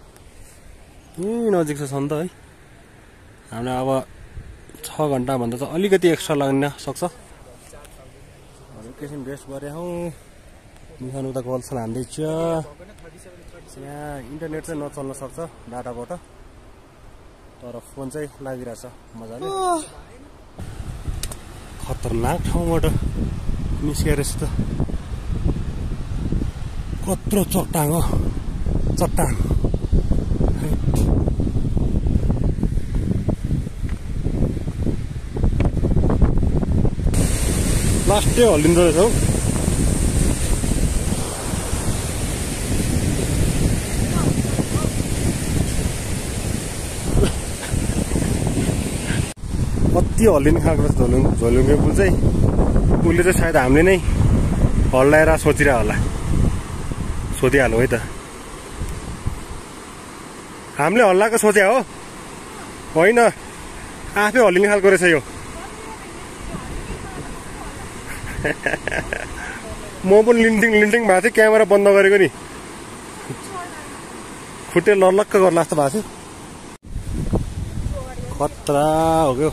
यहीँ नजिक छ सन्त है? हामीलाई अब छ घन्टाभन्दा चाहिँ अलिकति एक्स्ट्रा लाग्न सक्छ। एकैछिन रेस्ट गरे हौ निखान उता कलसल हान्दैछ यहाँ इन्टरनेट चाहिँ नचल्न सक्छ डाटाबाट। तर फोन चाहिँ लागिरहेछ मजाले। खतरनाक ठाउँबाट निस्किएर रहेछ त। कत्रो चट्टाङ हो। चट्टाङ लास्टै हल्लिँदो रहेछ हौ। कति हल्लिने खालको रहेछ झोलुङ झोलुङ्गे पुल चाहिँ। उसले चाहिँ सायद हामीले नै हल्लाएर सोचिरह होला सोधिहालौँ है त। हामीले हल्लाएको सोचे हो। होइन। आफै हल्लिने खालको रहेछ यो। म पनि लिन्टिङ लिन्टिङ भएको थिएँ क्यामेरा बन्द गरेको नि। खुट्टे लल्लक्क गर्ला जस्तो भएको थियो। खतरा हो क्या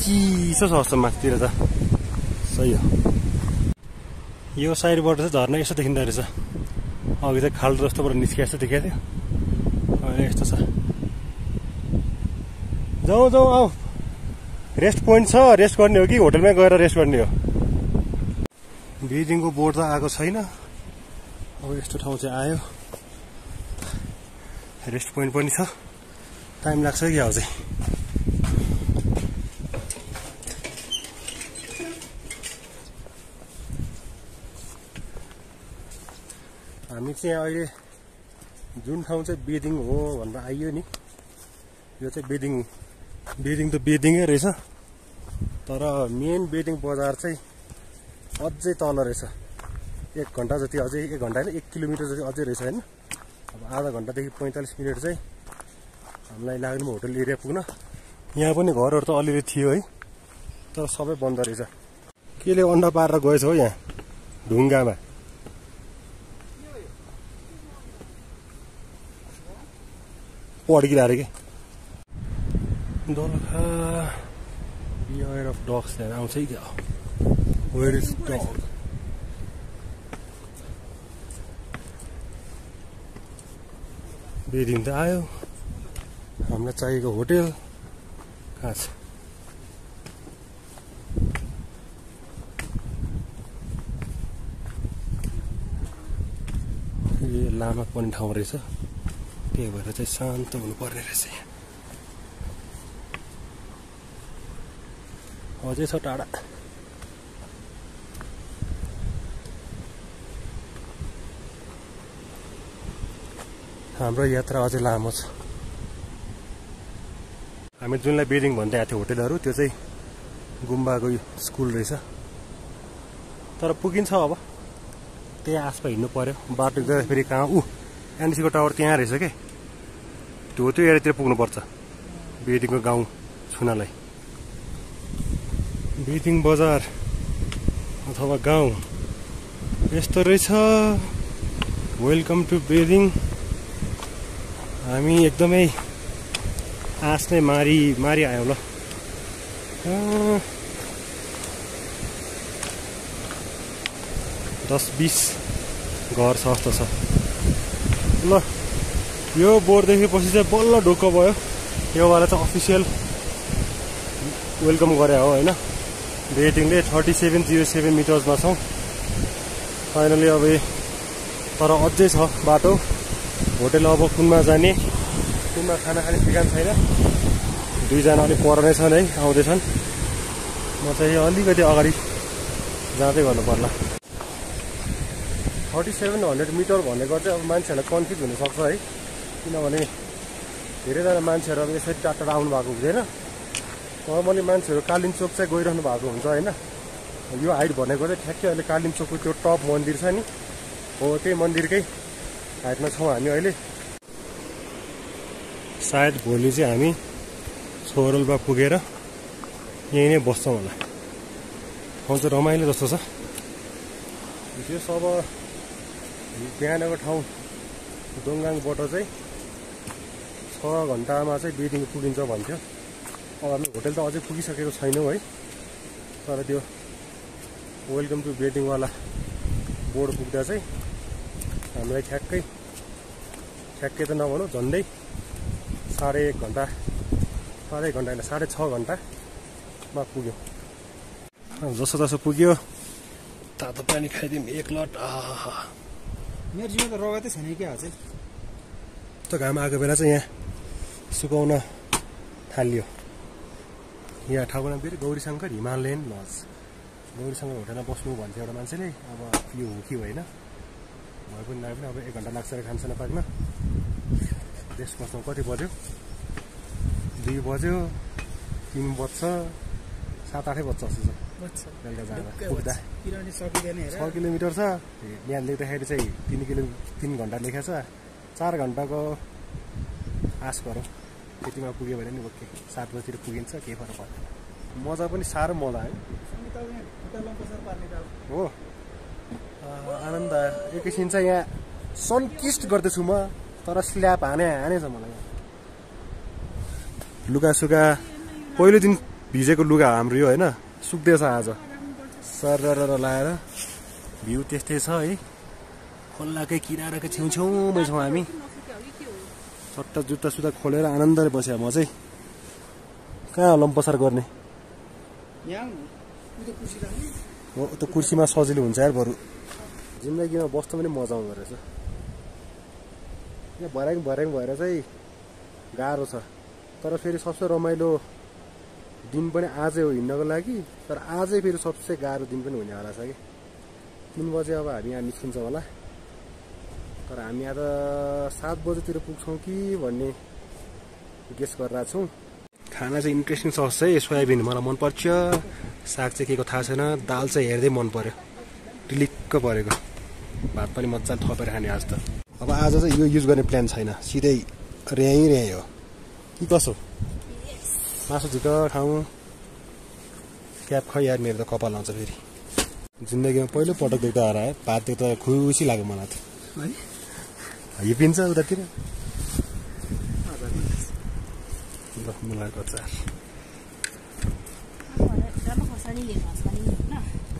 चिसो छ जस्तो माथितिर त। सही हो। यो साइडबाट चाहिँ झर्ना यस्तो देखिँदो रहेछ। अघि चाहिँ खाल्डो जस्तोबाट निस्किए जस्तो देखाएको थियो। यस्तो छ। जाउँ जाउँ आऊ। रेस्ट पोइन्ट छ रेस्ट गर्ने हो कि होटलमै गएर रेस्ट गर्ने हो? बिल्डिङको बोर्ड त आएको छैन। अब यस्तो ठाउँ चाहिँ आयो। रेस्ट पोइन्ट पनि छ। टाइम लाग्छ कि अब चाहिँ? हामी चाहिँ अहिले जुन ठाउँ चाहिँ बेदिङ हो भनेर आइयो नि। यो चाहिँ बेदिङ बेदिङ त बेदिङै रहेछ। तर मेन बेदिङ बजार चाहिँ अझै तल रहेछ। एक घन्टा जति अझै एक घन्टा होइन एक किलोमिटर जति अझै रहेछ होइन। अब आधा घन्टादेखि पैँतालिस मिनट चाहिँ हामीलाई लाग्नु होटल एरिया पुग्न। यहाँ पनि घरहरू त अलिअलि थियो है तर सबै बन्द रहेछ। केले अन्डा पारेर गएछ हो यहाँ? ढुङ्गामा। पड्किला अरे कि दोलखा बियर अफ डग्स त्यहाँ आउँछ है क्या वेयर इज डग बेदिङ त आयो हामीलाई चाहिएको होटेल कहाँ छ लामा पर्ने ठाउँ रहेछ त्यही भएर चाहिँ शान्त हुनुपर्ने रहेछ अझै छ टाढा हाम्रो यात्रा अझै लामो छ। हामी जुनलाई बेदिङ भन्दै आएको थियो होटेलहरू त्यो चाहिँ गुम्बाको स्कुल रहेछ। तर पुगिन्छ अब। त्यही आसपा हिँड्नु पर्यो। बाटो गएर फेरि कहाँ? ऊ एनसीको टावर त्यहाँ रहेछ के? त्यो त्यो एरियातिर पुग्नुपर्छ। बेदिङको गाउँ छुनालाई। बेदिङ बजार अथवा गाउँ। यस्तो रहेछ। वेलकम टु बेदिङ हामी एकदमै आँस नै मारी मारी आयौँ ल दस बिस घर छ जस्तो छ। ल यो बोर्ड देखेपछि चाहिँ बल्ल ढुक्क भयो। योवाला चाहिँ अफिसियल वेलकम गरे हो होइन? रेटिङले थर्टी सेभेन जिरो सेभेन मिटर्समा छौँ। फाइनली अब तर अझै छ बाटो। होटेल अब कुनमा जाने। कुनमा खाना खाने ठिकान छैन। दुईजना अलिक पर नै छन् है आउँदैछन्। म चाहिँ अलिकति अगाडि जाँदै गर्नु पर्ला। थर्टी सेभेन हन्ड्रेड मिटर भनेको चाहिँ अब मान्छेहरूलाई कन्फ्युज हुनसक्छ है। किनभने धेरैजना मान्छेहरू अब यसरी टाढा टाढा आउनु भएको हुँदैन। नर्मली मान्छेहरू कालिम चोक चाहिँ गइरहनु भएको हुन्छ होइन? यो हाइट भनेको चाहिँ ठ्याक्कै अहिले कालिम चोकको त्यो टप मन्दिर छ नि। हो त्यही मन्दिरकै हाइटमा छौँ हामी अहिले। सायद भोलि चाहिँ हामी सोरलमा पुगेर यहीँ नै बस्छौँ होला। ठाउँ चाहिँ रमाइलो जस्तो छ। त्यो सब बिहानको ठाउँ दोङगाङबाट चाहिँ छ घन्टामा चाहिँ बेदिङ पुगिन्छ भन्थ्यो। अब हामी होटेल त अझै पुगिसकेको छैनौँ है तर त्यो वेलकम टु बेडिङवाला बोर्ड पुग्दा चाहिँ हामीलाई ठ्याक्कै ठ्याक्कै त नभनौँ झन्डै साढे एक घन्टा साढे एक घन्टा होइन साढे छ घन्टामा पुग्यो जसो तसो पुग्यो तातो पानी खाइदिउँ एक लट आहा मेरो जिउमा त रगतै छैन क्या अझै त घाम आएको बेला चाहिँ यहाँ सुकाउन थालियो। यहाँ ठाउँको नाम फेरि गौरीशङ्कर हिमालयन लज गौरीशङ्कर होटलमा बस्नु भन्थ्यो एउटा मान्छेले अब यो हो कि होइन भए पनि लाग्यो अब एक घन्टा लाग्छ अरे खानसाना पाक्न त्यस बस्नु कति बज्यो दुई बज्यो तिन बज्छ सात आठै बज्छ जस्तो छ बेलुका जाँदा पुग्दा छ किलोमिटर छ यहाँ लेख्दाखेरि चाहिँ तिन किलो तिन घन्टा लेखेको छ चार घन्टाको आश गरौँ त्यतिमा पुग्यो भने नि ओके सात बजीतिर पुगिन्छ केही फरक पर्दैन। मजा पनि साह्रो मजा हो। अँ, आनन्द एकैछिन चाहिँ यहाँ सन्किस्ट गर्दैछु म तर स्ल्याप हाने हानेछ मलाई। यहाँ लुगा सुगा पहिलो दिन भिजेको लुगा हाम्रो यो होइन? सुक्दैछ आज। सर लाएर। भ्यू त्यस्तै छ है। खोलाकै किनाराकै छेउछेउमै छौँ हामी। चट्ट जुत्ता सुत्ता खोलेर आनन्दले बस्यो म चाहिँ। कहाँ लम्पसार गर्ने? हो त्यो कुर्सीमा सजिलो हुन्छ यार बरु। जिन्दगीमा बस्नु पनि मजा आउँदो रहेछ। यहाँ भर्याङ भर्याङ भएर चाहिँ गाह्रो छ। तर फेरि सबसे रमाइलो दिन पनि आजै हो हिँड्नको लागि। तर आजै फेरि सबसे गाह्रो दिन पनि हुनेवाला छ कि। तिन बजे अब हामी यहाँ निस्किन्छ होला। तर हामी त सात बजेतिर पुग्छौँ कि भन्ने गेस गरिरहेको छौँ। खाना चाहिँ इन्ट्रेस्टिङ सस चाहिँ सोयाबिन। मलाई मनपर्छ साग चाहिँ के को थाहा छैन। दाल चाहिँ हेर्दै मन पर्यो। टिलिक्क परेको। भात पनि मजाले थपेर खाने आज त। अब आज चाहिँ यो युज गर्ने प्लान छैन। सिधै ऱ्याइ ऱ्याइ हो। कि कसो? मासु झिको ठाउँ क्याब खै यार मेरो त कपाल आउँछ फेरि। जिन्दगीमा पहिलो पटक देख्दा हरायो। भात देख्दा खुसी लाग्यो मलाई त। है? हिपिन्छ उतातिर भने होइन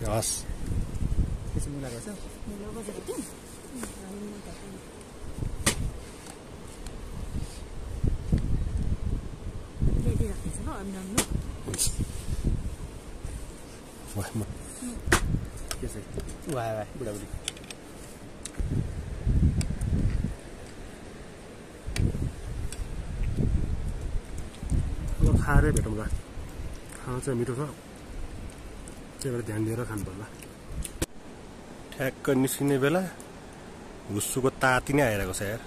हस् के चाहिँ मुला गर्छ मुलो बजेको थियो ल्याइदिइराख्दैछ ल अन्त अन्त हुन्छ वाह, म के चाहिँ वाह वाह बुढाबुढी अब खाएरै भेटौँला। खाना चाहिँ मिठो छ। त्यही भएर ध्यान दिएर खानु पर्ला। ठ्याक्क निस्किने बेला हुस्सुको ताती नै आइरहेको छ यार।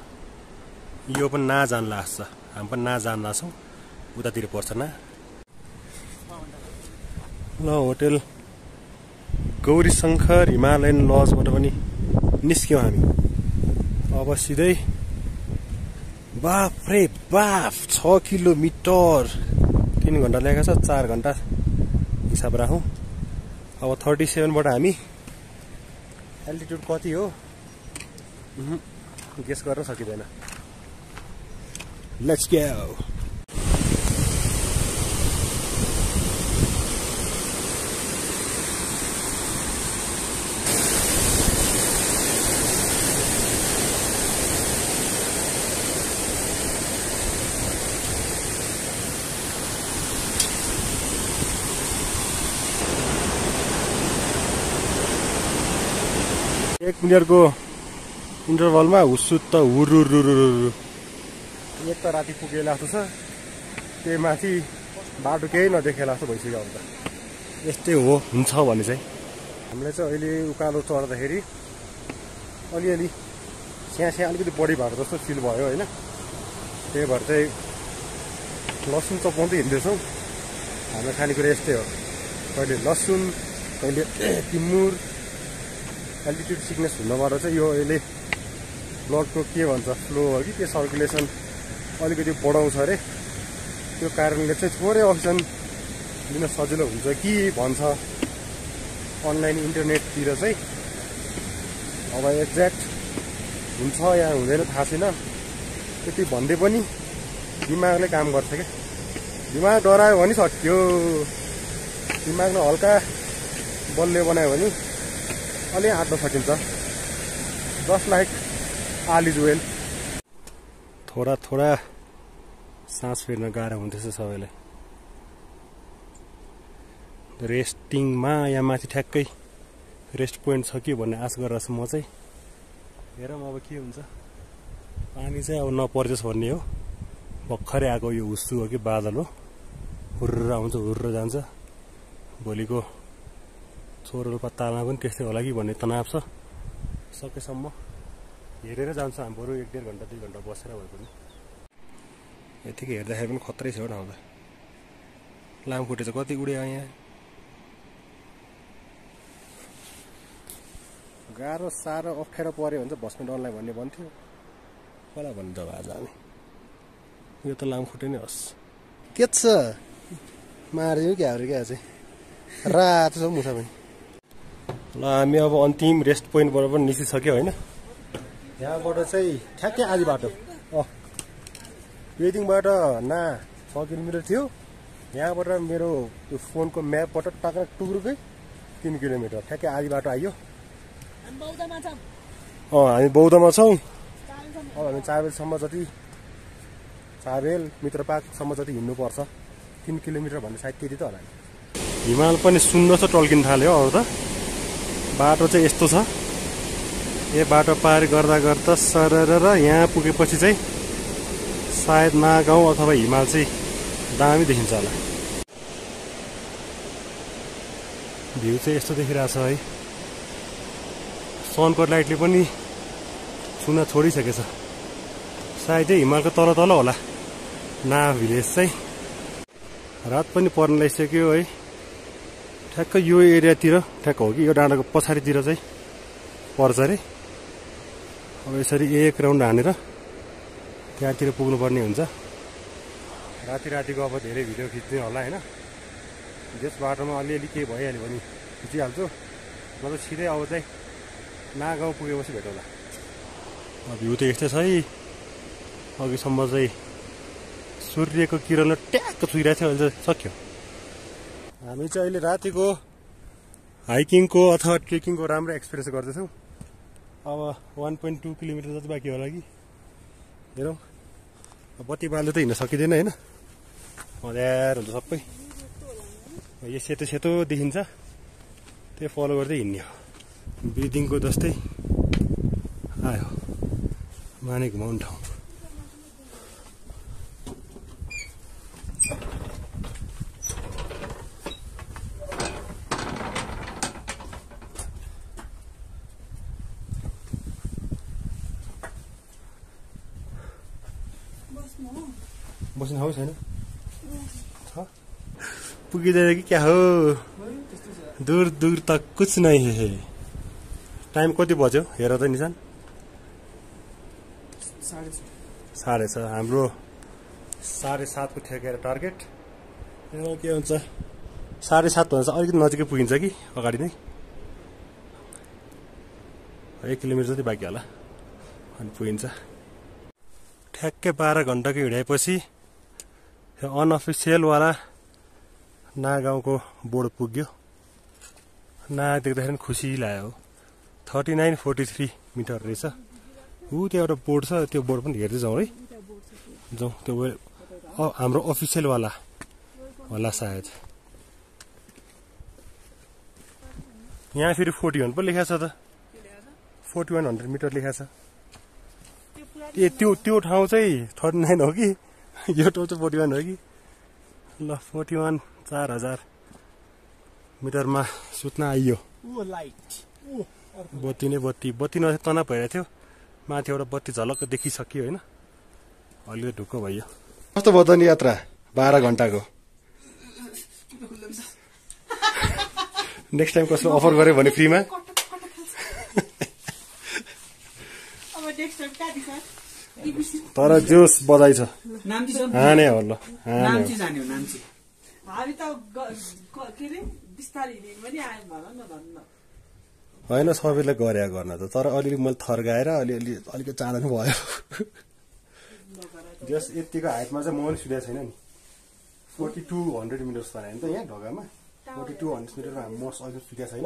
यो पनि नजान लाग्छ हामी पनि नजान लाग्छौँ उतातिर पर्छ न। ल होटेल। गौरी शङ्कर हिमालयन लजबाट पनि निस्क्यौँ हामी। अब सिधै बाफ रे बाफ छ किलोमिटर। तिन घन्टा ल्याएको छ चार घन्टा हिसाब राखौँ। अब थर्टी सेभेनबाट हामी एल्टिट्युड कति हो? गेस गर्न सकिँदैन। लेट्स ग्याउ मिनटको इन्टरभलमा हुस्सु त हुरुरुरुरु एक त राति पुगे जस्तो छ। त्यही माथि बाटो केही नदेखेला जस्तो भइसक्यो अब त। यस्तै हो हुन्छ भने चाहिँ। हामीलाई चाहिँ अहिले उकालो चढ्दाखेरि अलिअलि स्या स्या अलिकति बढी भएको जस्तो फिल भयो होइन। त्यही भएर चाहिँ लसुन चपाउँदै हिँड्दैछौँ। हाम्रो खानेकुरा यस्तै हो। कहिले लसुन कहिले तिमुर एल्टिट्युड सिकनेस हुनबाट चाहिँ यो अहिले ब्लडको के भन्छ? फ्लो हो कि? त्यो सर्कुलेसन अलिकति बढाउँछ अरे। त्यो कारणले चाहिँ थोरै अक्सिजन लिन सजिलो हुन्छ कि भन्छ? अनलाइन इन्टरनेटतिर चाहिँ अब एक्ज्याक्ट हुन्छ या हुँदैन थाहा छैन। त्यति भन्दै पनि दिमागले काम गर्छ क्या। दिमाग डरायो भने सक्यो दिमागलाई हल्का बलियो बनायो भने अलि आँट्न सकिन्छ। Just like all is well. थोडा थोडा सास फेर्न गाह्रो हुँदैछ सबैलाई। रेस्टिङमा यहाँ माथि ठ्याक्कै रेस्ट पोइन्ट छ कि भन्ने आश गरेर म चाहिँ। हेरौँ अब के हुन्छ। पानी चाहिँ अब नपरियोस् भन्ने हो। भर्खरै आएको यो हुस्सु हो कि बादल हो। हुर्र आउँछ हुर्र जान्छ। भोलिको छोरो पत्तामा पनि त्यस्तै होला कि भन्ने तनाव छ। सकेसम्म हेरेर जान्छ हामी बरु एक डेढ घन्टा दुई घन्टा बसेर भए पनि। यतिकै हेर्दाखेरि पनि खत्रै छ ठाउँ त लामखुट्टे चाहिँ कति उड्यो यहाँ। गाह्रो साह्रो अप्ठ्यारो पऱ्यो भने चाहिँ भस्मे डरलाई भन्ने भन्थ्यो। कसलाई भन्नु जब आज हामी। यो त लामखुट्टे नै होस्। के छ मारिदिउँ क्या हाम्रो क्या चाहिँ रातो छ मुसा पनि। ल हामी अब अन्तिम रेस्ट पोइन्टबाट पनि निस्किसक्यो होइन? यहाँबाट चाहिँ ठ्याक्कै आधी बाटो। अँ पेदिङबाट ना छ किलोमिटर थियो। यहाँबाट मेरो त्यो फोनको म्यापबाट टाक्रा टुक्रुकै तिन किलोमिटर। ठ्याक्कै आधी बाटो आइयो। हामी बौद्धमा छौँ। अँ हामी बौद्धमा छौँ। अब हामी चाबेलसम्म जति चाबेल मित्रपाकसम्म जति हिँड्नुपर्छ। तिन किलोमिटर भन्ने सायद त्यति त होला। हिमाल पनि सुन्न छ टल्किन थाल्यो अरू त। बाटो चाहिँ यस्तो छ। यो बाटो पार गर्दा गर्दा सरर यहाँ पुगेपछि चाहिँ सायद नागाउँ अथवा हिमाल चाहिँ दामी देखिन्छ होला। भ्यू चाहिँ यस्तो देखिरहेछ है। सनको लाइटले पनि छुन छोडिसकेछ। सायद चाहिँ हिमालको तल तल होला। ना भिलेज चाहिँ रात पनि पर्न लागिसक्यो है। ठ्याक्क यो एरियातिर ठ्याक्क हो कि यो डाँडाको पछाडितिर चाहिँ पर्छ अरे। अब यसरी एक राउन्ड हानेर त्यहाँतिर पुग्नुपर्ने हुन्छ। राति रातिको अब धेरै भिडियो खिच्ने होला होइन। त्यस बाटोमा अलिअलि केही भइहाल्यो भने खिचिहाल्छु। त सिधै अब चाहिँ नागाउँ पुगेपछि भेटौँला। भ्यू त यस्तै छ है। अघिसम्म चाहिँ सूर्यको किरणले ट्याक्क छुइरहेको थियो अहिले सक्यो? हामी चाहिँ अहिले रातिको हाइकिङको अथवा ट्रेकिङको राम्रो एक्सपिरियन्स गर्दैछौँ। अब वान पोइन्ट टू किलोमिटर जति बाँकी होला कि? हेरौँ। बत्ती बाल्दै त हिँड्न सकिँदैन होइन? अँध्यार हुन्छ सबै। यो सेतो सेतो देखिन्छ। त्यही फलो गर्दै हिँड्ने हो। बिल्डिङको जस्तै आयो। माने घुमाउने ठाउँ बस्ने ठाउँ छैन पुगिँदैन कि क्या हो दूर दूर तक कुछ नै है टाइम कति बज्यो हेर त निशान साढे छ हाम्रो साढे सातको ठेकेर टार्गेट के हुन्छ साढे सातभन्दा चाहिँ अलिकति नजिकै पुगिन्छ कि अगाडि नै एक किलोमिटर जति बाँकी होला अनि पुगिन्छ ठ्याक्कै बाह्र घन्टाको हिँडाएपछि अनअफिसियलवाला नागाउँको बोर्ड पुग्यो। ना देख्दाखेरि खुसी लाग्यो thirty nine forty three metre रहेछ। ऊ त्यो एउटा बोर्ड छ त्यो बोर्ड पनि हेर्दै जाउँ है। जाउँ त्यो हाम्रो अफिसियलवाला होला सायद। यहाँ फेरि फोर्टी वान पो लेखाएको छ त। फोर्टी वान हन्ड्रेड मिटर लेखाएको छ। त्यो ए त्यो त्यो ठाउँ चाहिँ थर्टी नाइन हो कि? यो ठाउँ चाहिँ फोर्टी वान हो कि? ल फोर्टी वान चार हजार मिटरमा सुत्न आइयो। बत्ती नै बत्ती। बत्ती न तनाव भइरहेको थियो। माथि एउटा बत्ती झलक्क देखिसक्यो होइन। अलिकति ढुक्क भइयो। कस्तो भयो त नि यात्रा? बाह्र घन्टाको। नेक्स्ट टाइम कसो अफर गर्यो भने फ्रीमा तर जोस बधाई छ। हाने हो ल हाने हामी त होइन सबैलाई गरे गर्न त। तर अलिअलि मैले थर्काएर अलिअलि अलिकति चाँडो पनि भयो। जस यतिको हाइटमा चाहिँ म पनि सुनेको छैन नि। फोर्टी टू हन्ड्रेड मिटर्स बनायो नि त यहाँ ढोकामा। फोर्टी टू हन्ड्रेड मिटरमा म अहिले सुतेको छैन।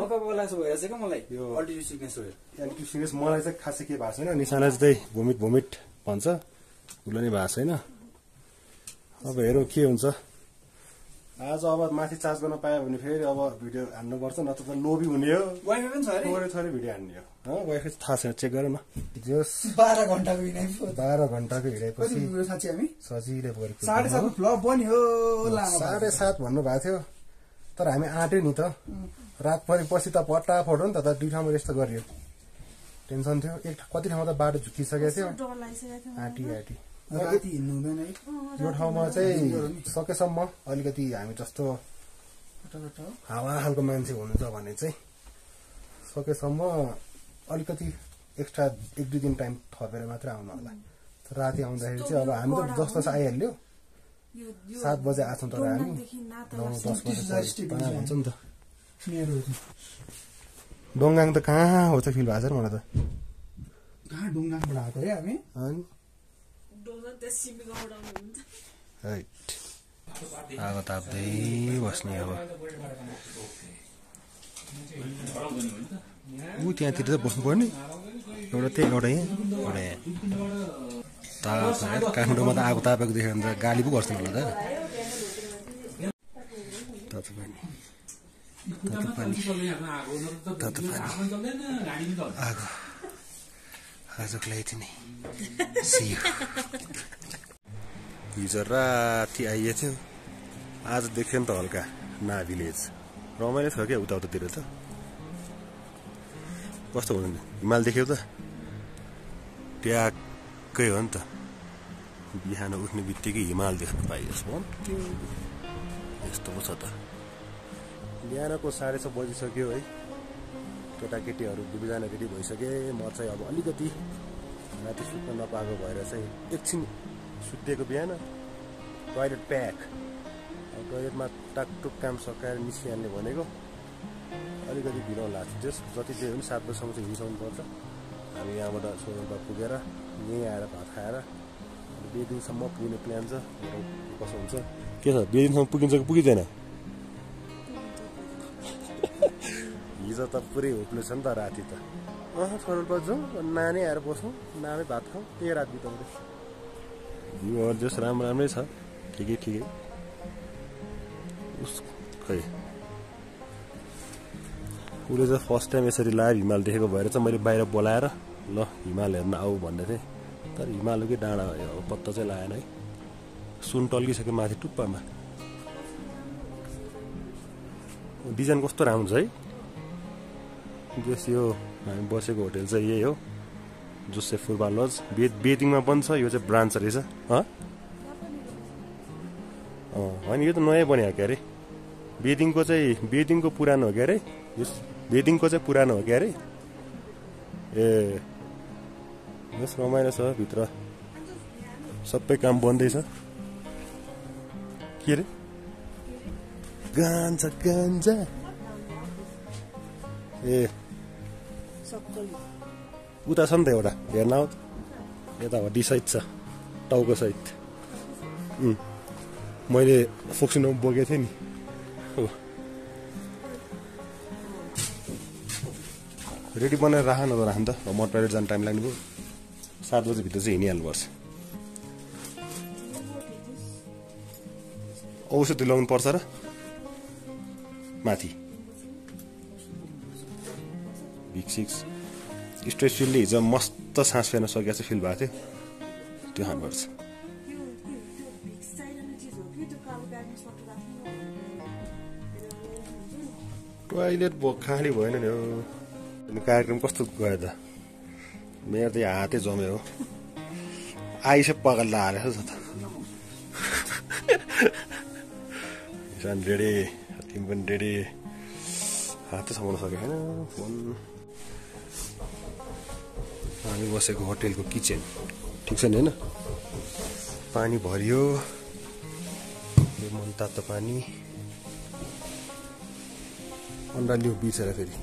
मलाई? यो- मलाई चाहिँ खासै के भएको छैन। निशाना चाहिँ भुमिट भुमिट भन्छ। उसले नै भएको छैन। अब हेरौँ के हुन्छ। आज अब माथि चार्ज गर्न पायो भने फेरि अब भिडियो हान्नुपर्छ नत्र त लोभी हुने हो। वाइफाई पनि छ थोरै भिडियो हान्ने हो। वाइफाई थाहा छैन चेक गर न। बाह्र घन्टाको हिँडाइ। बाह्र घन्टाको हामी? सजिलै साढे सात भन्नुभएको थियो। तर हामी आँट्यो नि त। रात परेपछि त पट्टाफट हो नि त दुई ठाउँमा यस्तो गरियो। टेन्सन थियो। एक कति ठाउँमा त बाटो झुकिसकेको थियो। Aunty aunty. यो ठाउँमा चाहिँ सकेसम्म अलिकति हामी जस्तो। हावा खालको मान्छे हुनुहुन्छ भने चाहिँ सकेसम्म अलिकति एक्स्ट्रा एक दुई दिन टाइम थपेर मात्रै आउनु होला राति आउँदाखेरि चाहिँ अब हामी त जस्तो चाहिँ आइहाल्यो। सात बजे आएको तर हामी। नौ दस बजे हुन्छ नि त। डोङगाङ त कहाँ हो त फिल भएको छ मलाई त? कहाँ डुङ्गाबाट आएको है हामी? राइट आगो ताप्दै बस्ने अब। ऊ त्यहाँतिर चाहिँ बस्नु पर्ने। एउटा त्यही एउटा यहाँ। एउटा यहाँ। ताप काठमाडौँमा त आगो तापेको देखेर त गाली पो गर्छन् होला त। तातो पानी तातो पानी आगो आजको लागि चाहिँ नि हिजो राति आइएको थियो आज देख्यो नि त हल्का ना भिलेज रमाइलो छ क्या उताउतातिर त कस्तो हुनु हिमाल देख्यो त ट्याक्कै हो नि त बिहान उठ्ने बित्तिकै हिमाल देख्नु पाइयोस् भन्थ्यो यस्तो पो छ त बिहानको साढे छ बजिसक्यो है। केटाकेटीहरू दुवैजना रेडी भइसके। म चाहिँ अब अलिकति राति सुत्न नपाएको भएर चाहिँ एकछिन सुत्दिएको बिहान। Toilet pack. अब टोइलेटमा टाकटुक काम सकाएर निस्किहाल्ने भनेको। अलिकति ढिलो लाग्छ त्यस जति जे पनि सात बजीसम्म चाहिँ हिँडिसक्नु पर्छ हामी यहाँबाट सोलुङमा पुगेर यहीँ आएर भात खाएर बेदिनसम्म पुग्ने प्लान छ। कसो हुन्छ? के छ? बेदिनसम्म पुगिन्छ कि पुगिँदैन? हिजो त पुरै होप्लो छ नि त राति त। अँ छोरोल्पा जाउँ नानी आएर बसौँ नामै भात खाउँ त्यही रात बिताउँदै। भ्यूहरू जस राम्रो राम्रै छ। ठिकै ठिकै। उस खै। उसले चाहिँ फर्स्ट टाइम यसरी लाइभ हिमाल देखेको भएर चाहिँ मैले बाहिर बोलाएर ल हिमाल हेर्न आऊ भन्दै थिएँ। तर हिमालकै डाँडा पत्ता चाहिँ लागेन है। सुन टल्किसक्यो माथि टुप्पामा। डिजाइन कस्तो राम्रो छ है? जस यो हामी बसेको होटेल चाहिँ यही हो। जोसेफ फुर्बा लज बे बेदिङमा पनि छ यो चाहिँ ब्रान्च रहेछ। होइन यो त नयाँ बन्यो के अरे? बेदिङको चाहिँ बेदिङको पुरानो हो क्या अरे? यस बेदिङको चाहिँ पुरानो हो क्या अरे? ए यस रमाइलो छ भित्र। सबै काम बन्दैछ। के अरे? गान्जा गान्जा ए उता छ नि त एउटा हेर्न आऊ यता हड्डी सहित छ टाउको उम्, मैले फोक्सिनो बोकेको थिएँ नि रेडी बनाएर राख न त राख त म टोइलेट जानु टाइम लाग्ने भयो सात बजीभित्र चाहिँ हिँडिहाल्नुपर्छ औषधि लगाउनु पर्छ र माथि। भिक्स सिक्स स्ट्रेस फिलले हिजो मस्त सास फेर्न सकेको चाहिँ फिल भएको थियो। त्यो खानुपर्छ टोइलेट बोक खाँडी भएन नि हो। कार्यक्रम कस्तो गयो त? मेरो त हातै जम्यो हो। आइसै त। झन् रेडी तिमी पनि रेडी हातै समाउन सकेको फोन हामी बसेको होटेलको किचन। ठिक छ नि होइन? पानी भरियो। मन तातो पानी। अन्डा लिउ बिचेर फेरि।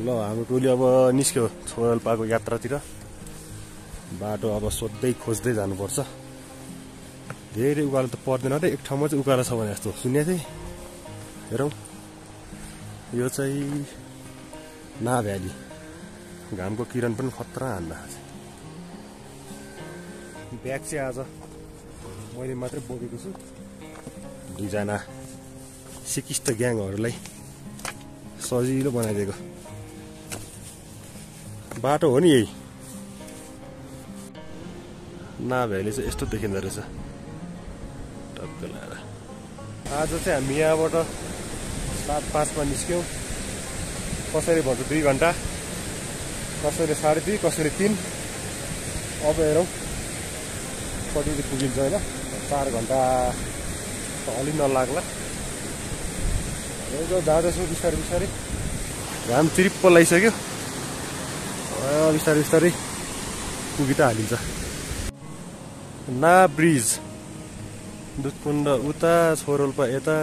ल हाम्रो टोली अब निस्क्यो। छोराल्पाको यात्रातिर। बाटो अब सोध्दै खोज्दै जानुपर्छ। धेरै उकालो त पर्दैन र एक ठाउँमा चाहिँ उकालो छ भने जस्तो। सुनेको थिएँ? हेरौँ। यो चाहिँ ना भ्याली। घामको किरण पनि खतरा हान्दा ब्याग चाहिँ आज मैले मात्रै बोकेको छु। दुईजना सिकिस्ट ग्याङहरूलाई सजिलो बनाइदिएको। बाटो हो नि यही। नाभ्याली चाहिँ यस्तो देखिँदो रहेछ। टक्क आज चाहिँ हामी यहाँबाट सात पाँचमा निस्क्यौँ। कसैले भन्छ दुई घन्टा? कसैले साढे दुई कसैले तिन? अब हेरौँ। कति पुगिन्छ होइन। चार घन्टा त अलि नलाग्ला। जाँदैछौँ बिस्तारै बिस्तारै। घाम चिरिप्प लगाइसक्यो बिस्तारै बिस्तारै पुगि त हालिन्छ। ना ब्रिज। दुधकुण्ड उता छोरोल्पा यता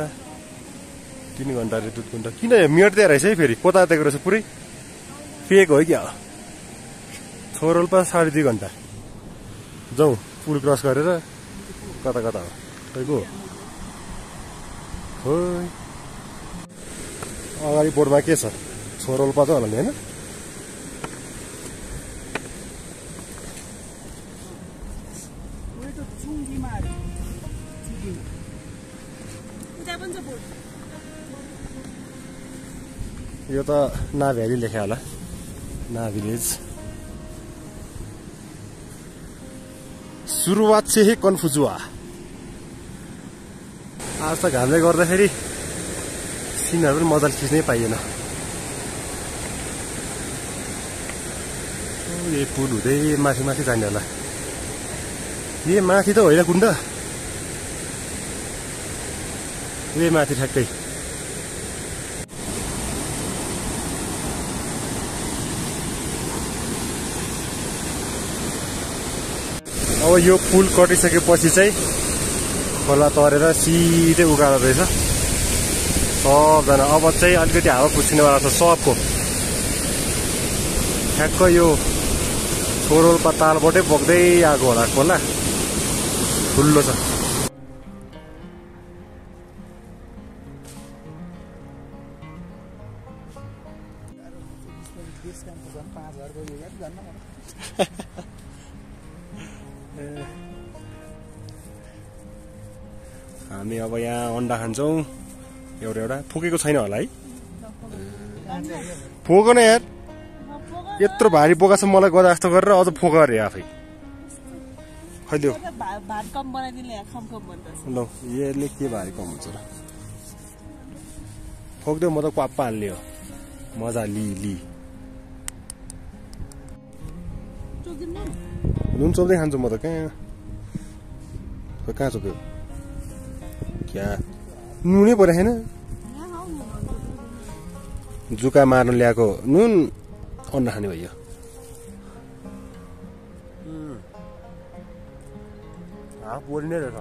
तिन घन्टा अरे दुधकुण्ड। किन मेट्दै रहेछ है फेरि? कोतातेको रहेछ पुरै। फेक हो क्या? छोरोल्पा साढे दुई घन्टा जाउँ पुल क्रस गरेर कता कता हो? अगाडि बोर्डमा के छ? छोरोल्पा त होला नि होइन? यो त नाभ्याली लेख्या होला। ना भिलेज सुरुवात से ही कन्फुजुवा। आज त घामले गर्दाखेरि सिनहरू पनि मजाले खिच्नै पाइएन। यो पुल हुँदै माथि माथि जाने होला। ए माथि त होइन कुण्ड ए माथि ठ्याक्कै। अब यो पुल कटिसकेपछि चाहिँ खोला तरेर सिधै उकालो रहेछ। सबजना। अब चाहिँ अलिकति हावा पुछिनेवाला छ सबको। ठ्याक्क यो छोरोल्पा तालबाटै बग्दै आएको होला खोला। ठुलो छ। अन्डा खान्छौँ। एउटा एउटा फुकेको छैन होला है? फोको न यार। यत्रो भारी बोका छ मलाई गदा जस्तो गरेर अझ फोका अरे आफै। खै त्यो भा- भात कम बनाइदिने यहाँ खम खम भन्दछ ल यसले के भारी कम हुन्छ र? ठोक्देऊ म त क्वाप्पा हाल्ने हो। मजा लि लि। नुन चोप्दै खान्छु म त कहाँ? कहाँ चोप्यो क्या? नुनै परेको छैन जुका मार्न ल्याएको नुन अन्डा खाने भइयो। बोली नै रहेछ।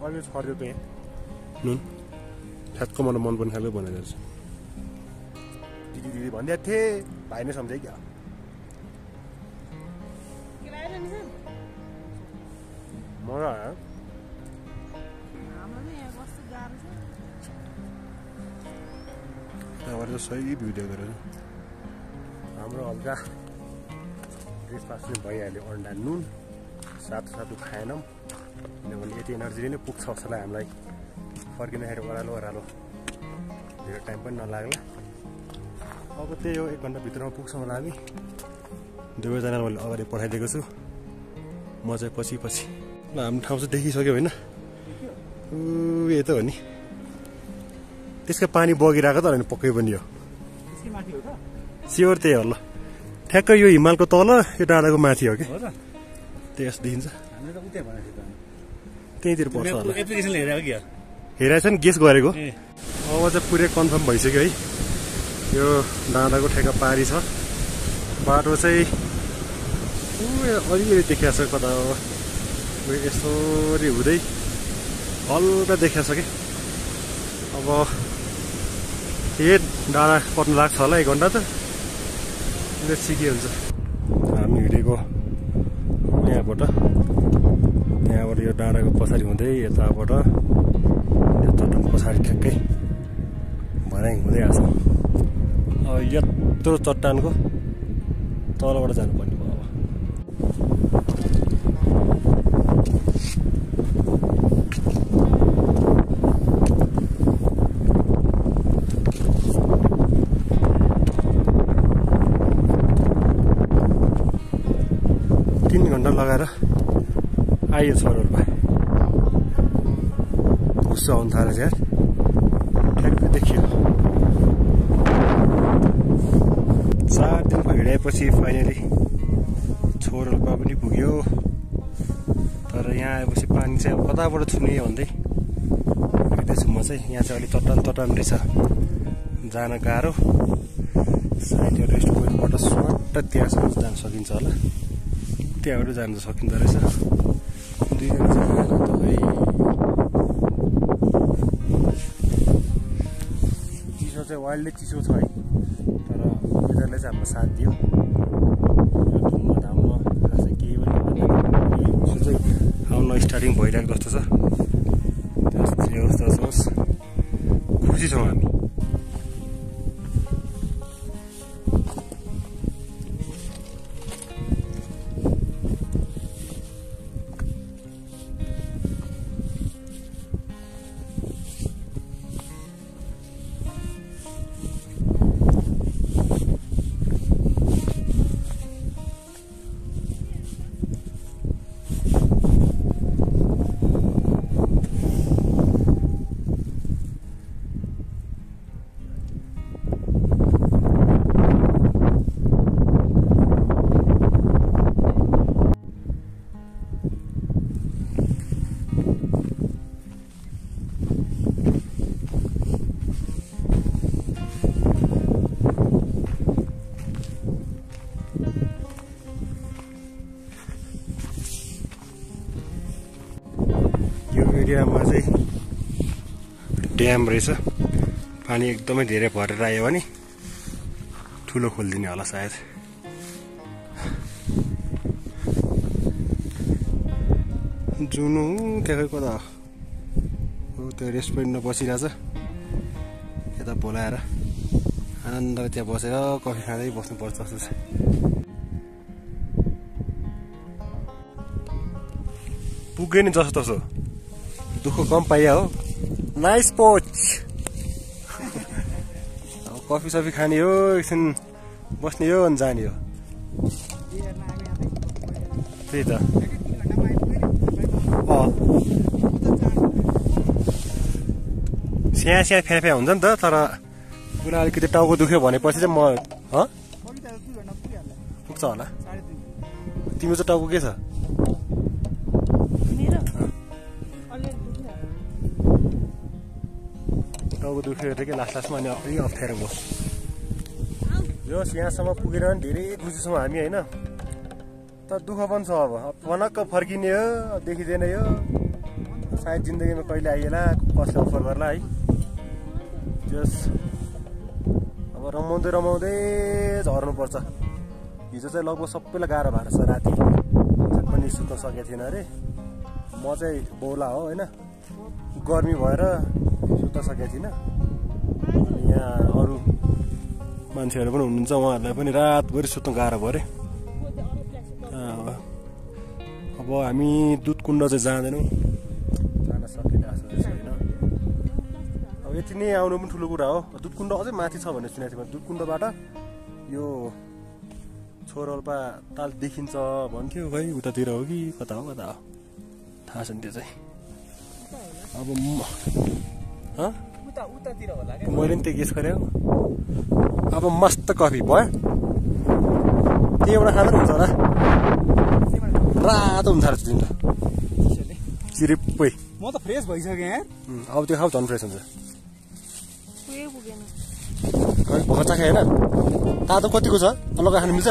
अहिले छरियो त यहाँ नुन? ठ्याक्क मलाई मन पनि खालको छ दिदी दिदी भनिदिएको थिएँ भाइ नै सम्झाइ क्या? मजा आयो चाहिँ त्यहाँबाट चाहिँ सही भ्यू देख्दो रहेछ हाम्रो हल्का ब्रेकफास्ट पनि भइहाल्यो अन्डा नुन सातो सातो खाएनौँ किनभने यति एनर्जीले नै पुग्छ जस्तो लाग्यो हामीलाई फर्किँदाखेरि ओह्रालो ओह्रालो धेरै टाइम पनि नलाग्ला अब त्यही हो एक घन्टाभित्रमा पुग्छौँ होला हामी दुवैजना मैले अगाडि पठाइदिएको छु म चाहिँ पछि पछि ल हाम्रो ठाउँ चाहिँ देखिसक्यो होइन ऊ यता हो नि त्यसको पानी बगिरहेको त होला नि पक्कै पनि यो हो त स्योर त्यही हो ल ठ्याक्कै यो हिमालको तल यो डाँडाको माथि हो कि हो त त्यस देखिन्छ त्यहीँतिर पर्छ होला हेरेको छ नि गेस गरेको अब चाहिँ पुरै कन्फर्म भइसक्यो है यो डाँडाको ठेका पारी छ बाटो चाहिँ अलिअलि देखिया छ कता यसरी हुँदै हल्का देखिया छ कि? अब यही डाँडा पर्नु लाग्छ होला एक घन्टा त? लेट्स सी के हुन्छ। हामी हिँडेको यहाँबाट। यहाँबाट यो डाँडाको पछाडि हुँदै यताबाट यो चट्टान पछाडि ठ्याक्कै भर्याङ हुँदै आएको छ। यत्रो चट्टानको तलबाट जानुपर्ने। आइयो छोरोहरूमा गुस्सा आउनु थालेछ यार ठ्याक्कै देखियो चार दिनको हिँडाएपछि फाइनली छोरोहरूमा पनि पुग्यो तर यहाँ आएपछि पानी चाहिँ अब कताबाट छुने भन्दै हिँड्दैछु म चाहिँ यहाँ चाहिँ अलिक चट्टान चट्टान रहेछ जान गाह्रो सायद यो रेस्ट पोइन्टबाट स्वाट त्यहाँसम्म जान सकिन्छ होला त्यहाँबाट जान सकिँदो रहेछ दुईजना चाहिँ गएन त खै चिसो चाहिँ वाइल्डै चिसो छ है। तर वेदरले चाहिँ हाम्रो साथ दियो। धुम्म धाम्म खासै केही पनि उसो चाहिँ आउन स्टार्टिङ भइरहेको जस्तो छ। ड्याम रहेछ। पानी एकदमै धेरै भरेर आयो भने ठुलो खोलिदिने होला सायद। जुनु त्यहाँ कता हो त्यो रेस्टुरेन्टमा बसिरहेछ। यता बोलाएर आनन्दले त्यहाँ बसेर कफी खाँदै बस्नुपर्छ जस्तो छ। पुग्यो नि जस्तो तसो दुःख कम पाइया हो। नाइस पोच अब कफी सफी खाने हो एकछिन बस्ने हो अनि जाने हो त्यही त अँ स्या स्या फ्या फ्या हुन्छ नि त तर उसलाई अलिकति टाउको दुख्यो भनेपछि चाहिँ म हँ पुग्छ होला तिम्रो चाहिँ टाउको के छ दुख्यो अरे कि लास्ट लास्टमा अनि अलि अप्ठ्यारो भयो यो यहाँसम्म पुगेर पनि धेरै खुसी छौँ हामी होइन तर दुःख पनि छ अब पनक्क फर्किने हो देखिँदैन यो सायद जिन्दगीमा कहिले आइएला कसले अफर गर्ला है जस अब रमाउँदै रमाउँदै झर्नुपर्छ हिजो चाहिँ लगभग सबैलाई गाह्रो भएको छ राति पनि सुत्न सकेको थिएन अरे म चाहिँ बौला हो होइन गर्मी भएर सुत्न सकेको थिइनँ अरू मान्छेहरू पनि हुनुहुन्छ उहाँहरूलाई पनि रातभरि सुत्नु गाह्रो भयो अरे अब हामी दुध कुण्ड चाहिँ जाँदैनौँ। जान चाहिँ छैन। अब यति नै आउनु पनि ठुलो कुरा हो। दुध कुण्ड अझै माथि छ भन्ने सुनेको थिएँ मैले। दुध कुण्डबाट यो छोरोल्पा ताल देखिन्छ भन्थ्यो खै उतातिर हो कि? कता हो कता हो? थाहा छैन त्यो चाहिँ। अब म उता उतातिर होला क्या? मैले पनि त्यही गेस गरेँ हो। अब मस्त कफी भयो। त्यहीबाट खाँदा पनि हुन्छ होला। रातो हुन्छ रहेछ तिम्रो चिरिप्पै। म त फ्रेस भइसकेँ यार। अब त्यो खाऊ झन् फ्रेस हुन्छ। भर्खर होइन? तातो कतिको छ? अलग्गै खानु मिल्छ?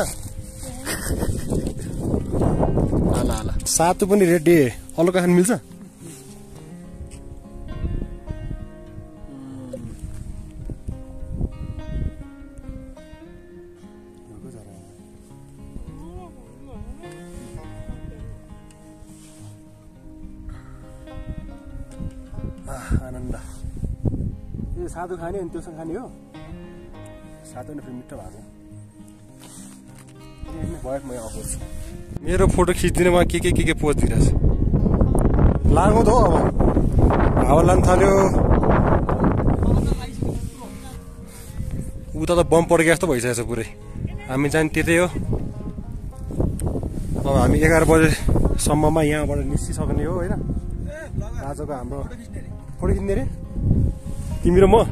हाल हाल सातो पनि रेडी। अलग्गै खानु मिल्छ? ए सातो खाने अनि त्योसँग खाने हो? सातो नि फेरि मिठो भएको। भयो म मेरो फोटो खिचिदिने म के के के के पोज दिइरहेछ? लागौँ त हौ अब। हावा लानु थाल्यो। उता त बम पड्के जस्तो भइसकेको छ पुरै। हामी जाने त्यतै हो। अब हामी एघार बजेसम्ममा यहाँबाट निस्किसक्ने हो होइन? आजको हाम्रो फोटो खिच्ने रे तिमी र म।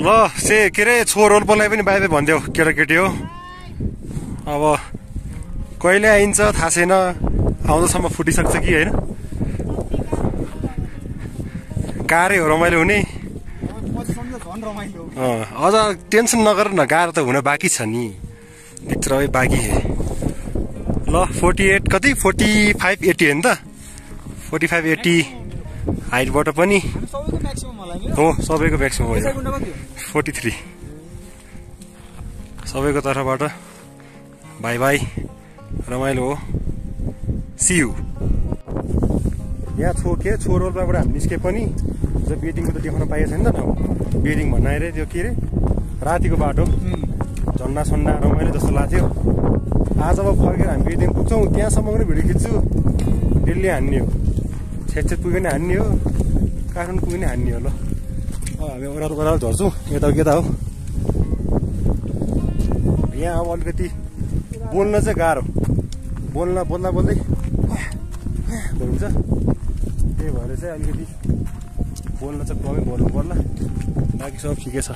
ल से के अरे छो रोल्पोलाई पनि बाई भनिदेऊ केटाकेटी हो। अब कहिले आइन्छ थाहा छैन आउँदासम्म फुटिसक्छ कि होइन? गाह्रै हो रमाइलो हुने। अझ टेन्सन नगर न गाह्रो त हुन बाँकी छ नि। भित्र बाँकी हे। ल फोर्टी एट कति? फोर्टी फाइभ एट्टी हो नि त? Forty five eighty. हाइटबाट पनि हो सबैको म्याक्सिमम हो फोर्टी थ्री। सबैको तर्फबाट बाई बाई रमाइलो हो। सियु यहाँ छो के? छो रोल्पाबाट हामी निस्के पनि जो बेटिङको त देखाउन पाइएको छैन त न बेटिङ भन्न आएर त्यो के अरे रातिको बाटो। झन्डा सन्डा रमाइलो जस्तो लाग्थ्यो। आज अब फर्केर हामी बेटिङ पुग्छौँ। त्यहाँसम्म पनि भिडियो खिच्छु। डेली हान्ने हो। छेकछेक पुग्यो भने हान्ने हो। काठमाडौँ पुग्यो भने हान्ने हो ल। हामी ओह्रालो ओह्रालो झर्छौँ। यता यता हो। यहाँ अब अलिकति बोल्न चाहिँ गाह्रो। बोल्न बोल्दा बोल्दै हुन्छ त्यही भएर चाहिँ अलिकति बोल्न चाहिँ कमै बोल्नु पर्ला बाँकी सब ठिकै छ।